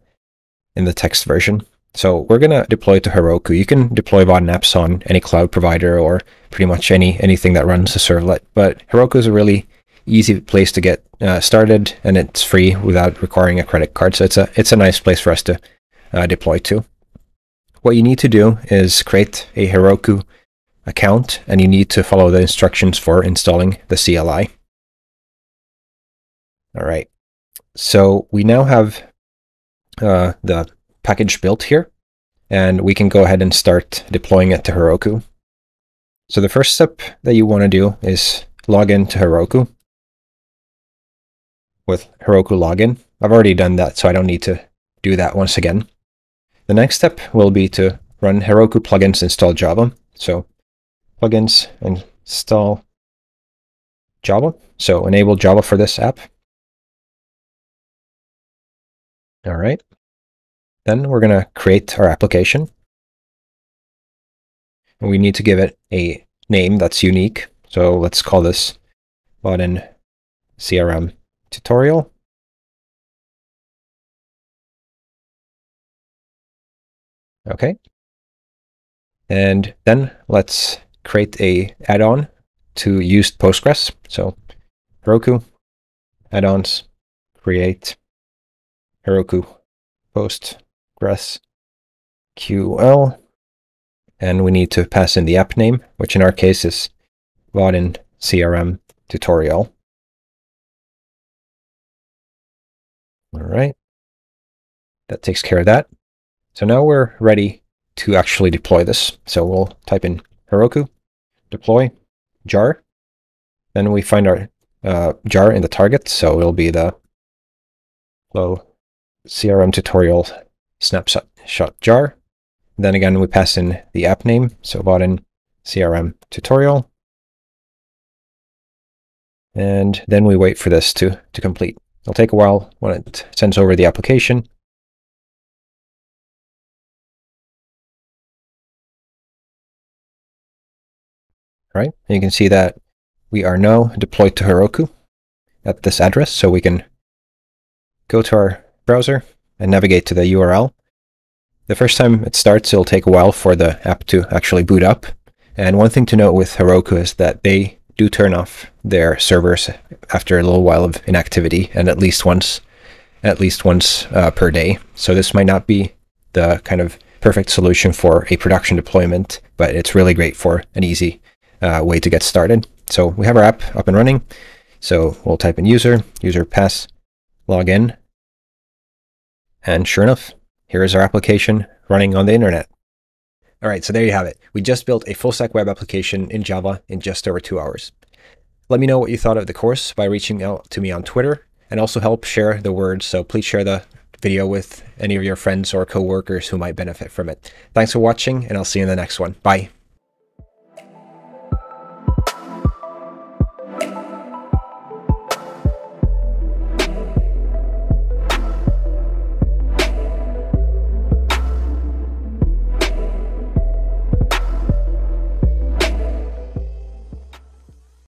in the text version. So we're going to deploy to Heroku. You can deploy Vaadin apps on any cloud provider or pretty much any anything that runs a servlet, but Heroku is a really easy place to get uh, started, and it's free without requiring a credit card. So it's a it's a nice place for us to uh, deploy to. What you need to do is create a Heroku account, and you need to follow the instructions for installing the CLI. All right, so we now have uh, the package built here, and we can go ahead and start deploying it to Heroku. So the first step that you want to do is log in to Heroku with Heroku login. I've already done that, so I don't need to do that once again. The next step will be to run Heroku plugins install Java. So plugins install Java. So enable Java for this app. All right. Then we're going to create our application. And we need to give it a name that's unique. So let's call this Vaadin CRM tutorial. Okay. And then let's create a add-on to use Postgres. So Heroku, add-ons, create Heroku Postgres QL. And we need to pass in the app name, which in our case is Vaadin CRM tutorial. All right. That takes care of that. So now we're ready to actually deploy this. So we'll type in Heroku, deploy, jar. Then we find our uh, jar in the target. So it'll be the Flow CRM tutorial snapshot shot jar. Then again, we pass in the app name. So Vaadin CRM tutorial. And then we wait for this to, to complete. It'll take a while when it sends over the application. Right? And you can see that we are now deployed to Heroku at this address. So we can go to our browser and navigate to the URL. The first time it starts, it'll take a while for the app to actually boot up. And one thing to note with Heroku is that they do turn off their servers after a little while of inactivity and at least once at least once uh, per day. So this might not be the kind of perfect solution for a production deployment, but it's really great for an easy uh, way to get started. So we have our app up and running. So we'll type in user, user pass, login. And sure enough, here is our application running on the internet. All right, so there you have it. We just built a full stack web application in Java in just over two hours. Let me know what you thought of the course by reaching out to me on Twitter and also help share the word. So please share the video with any of your friends or coworkers who might benefit from it. Thanks for watching and I'll see you in the next one. Bye.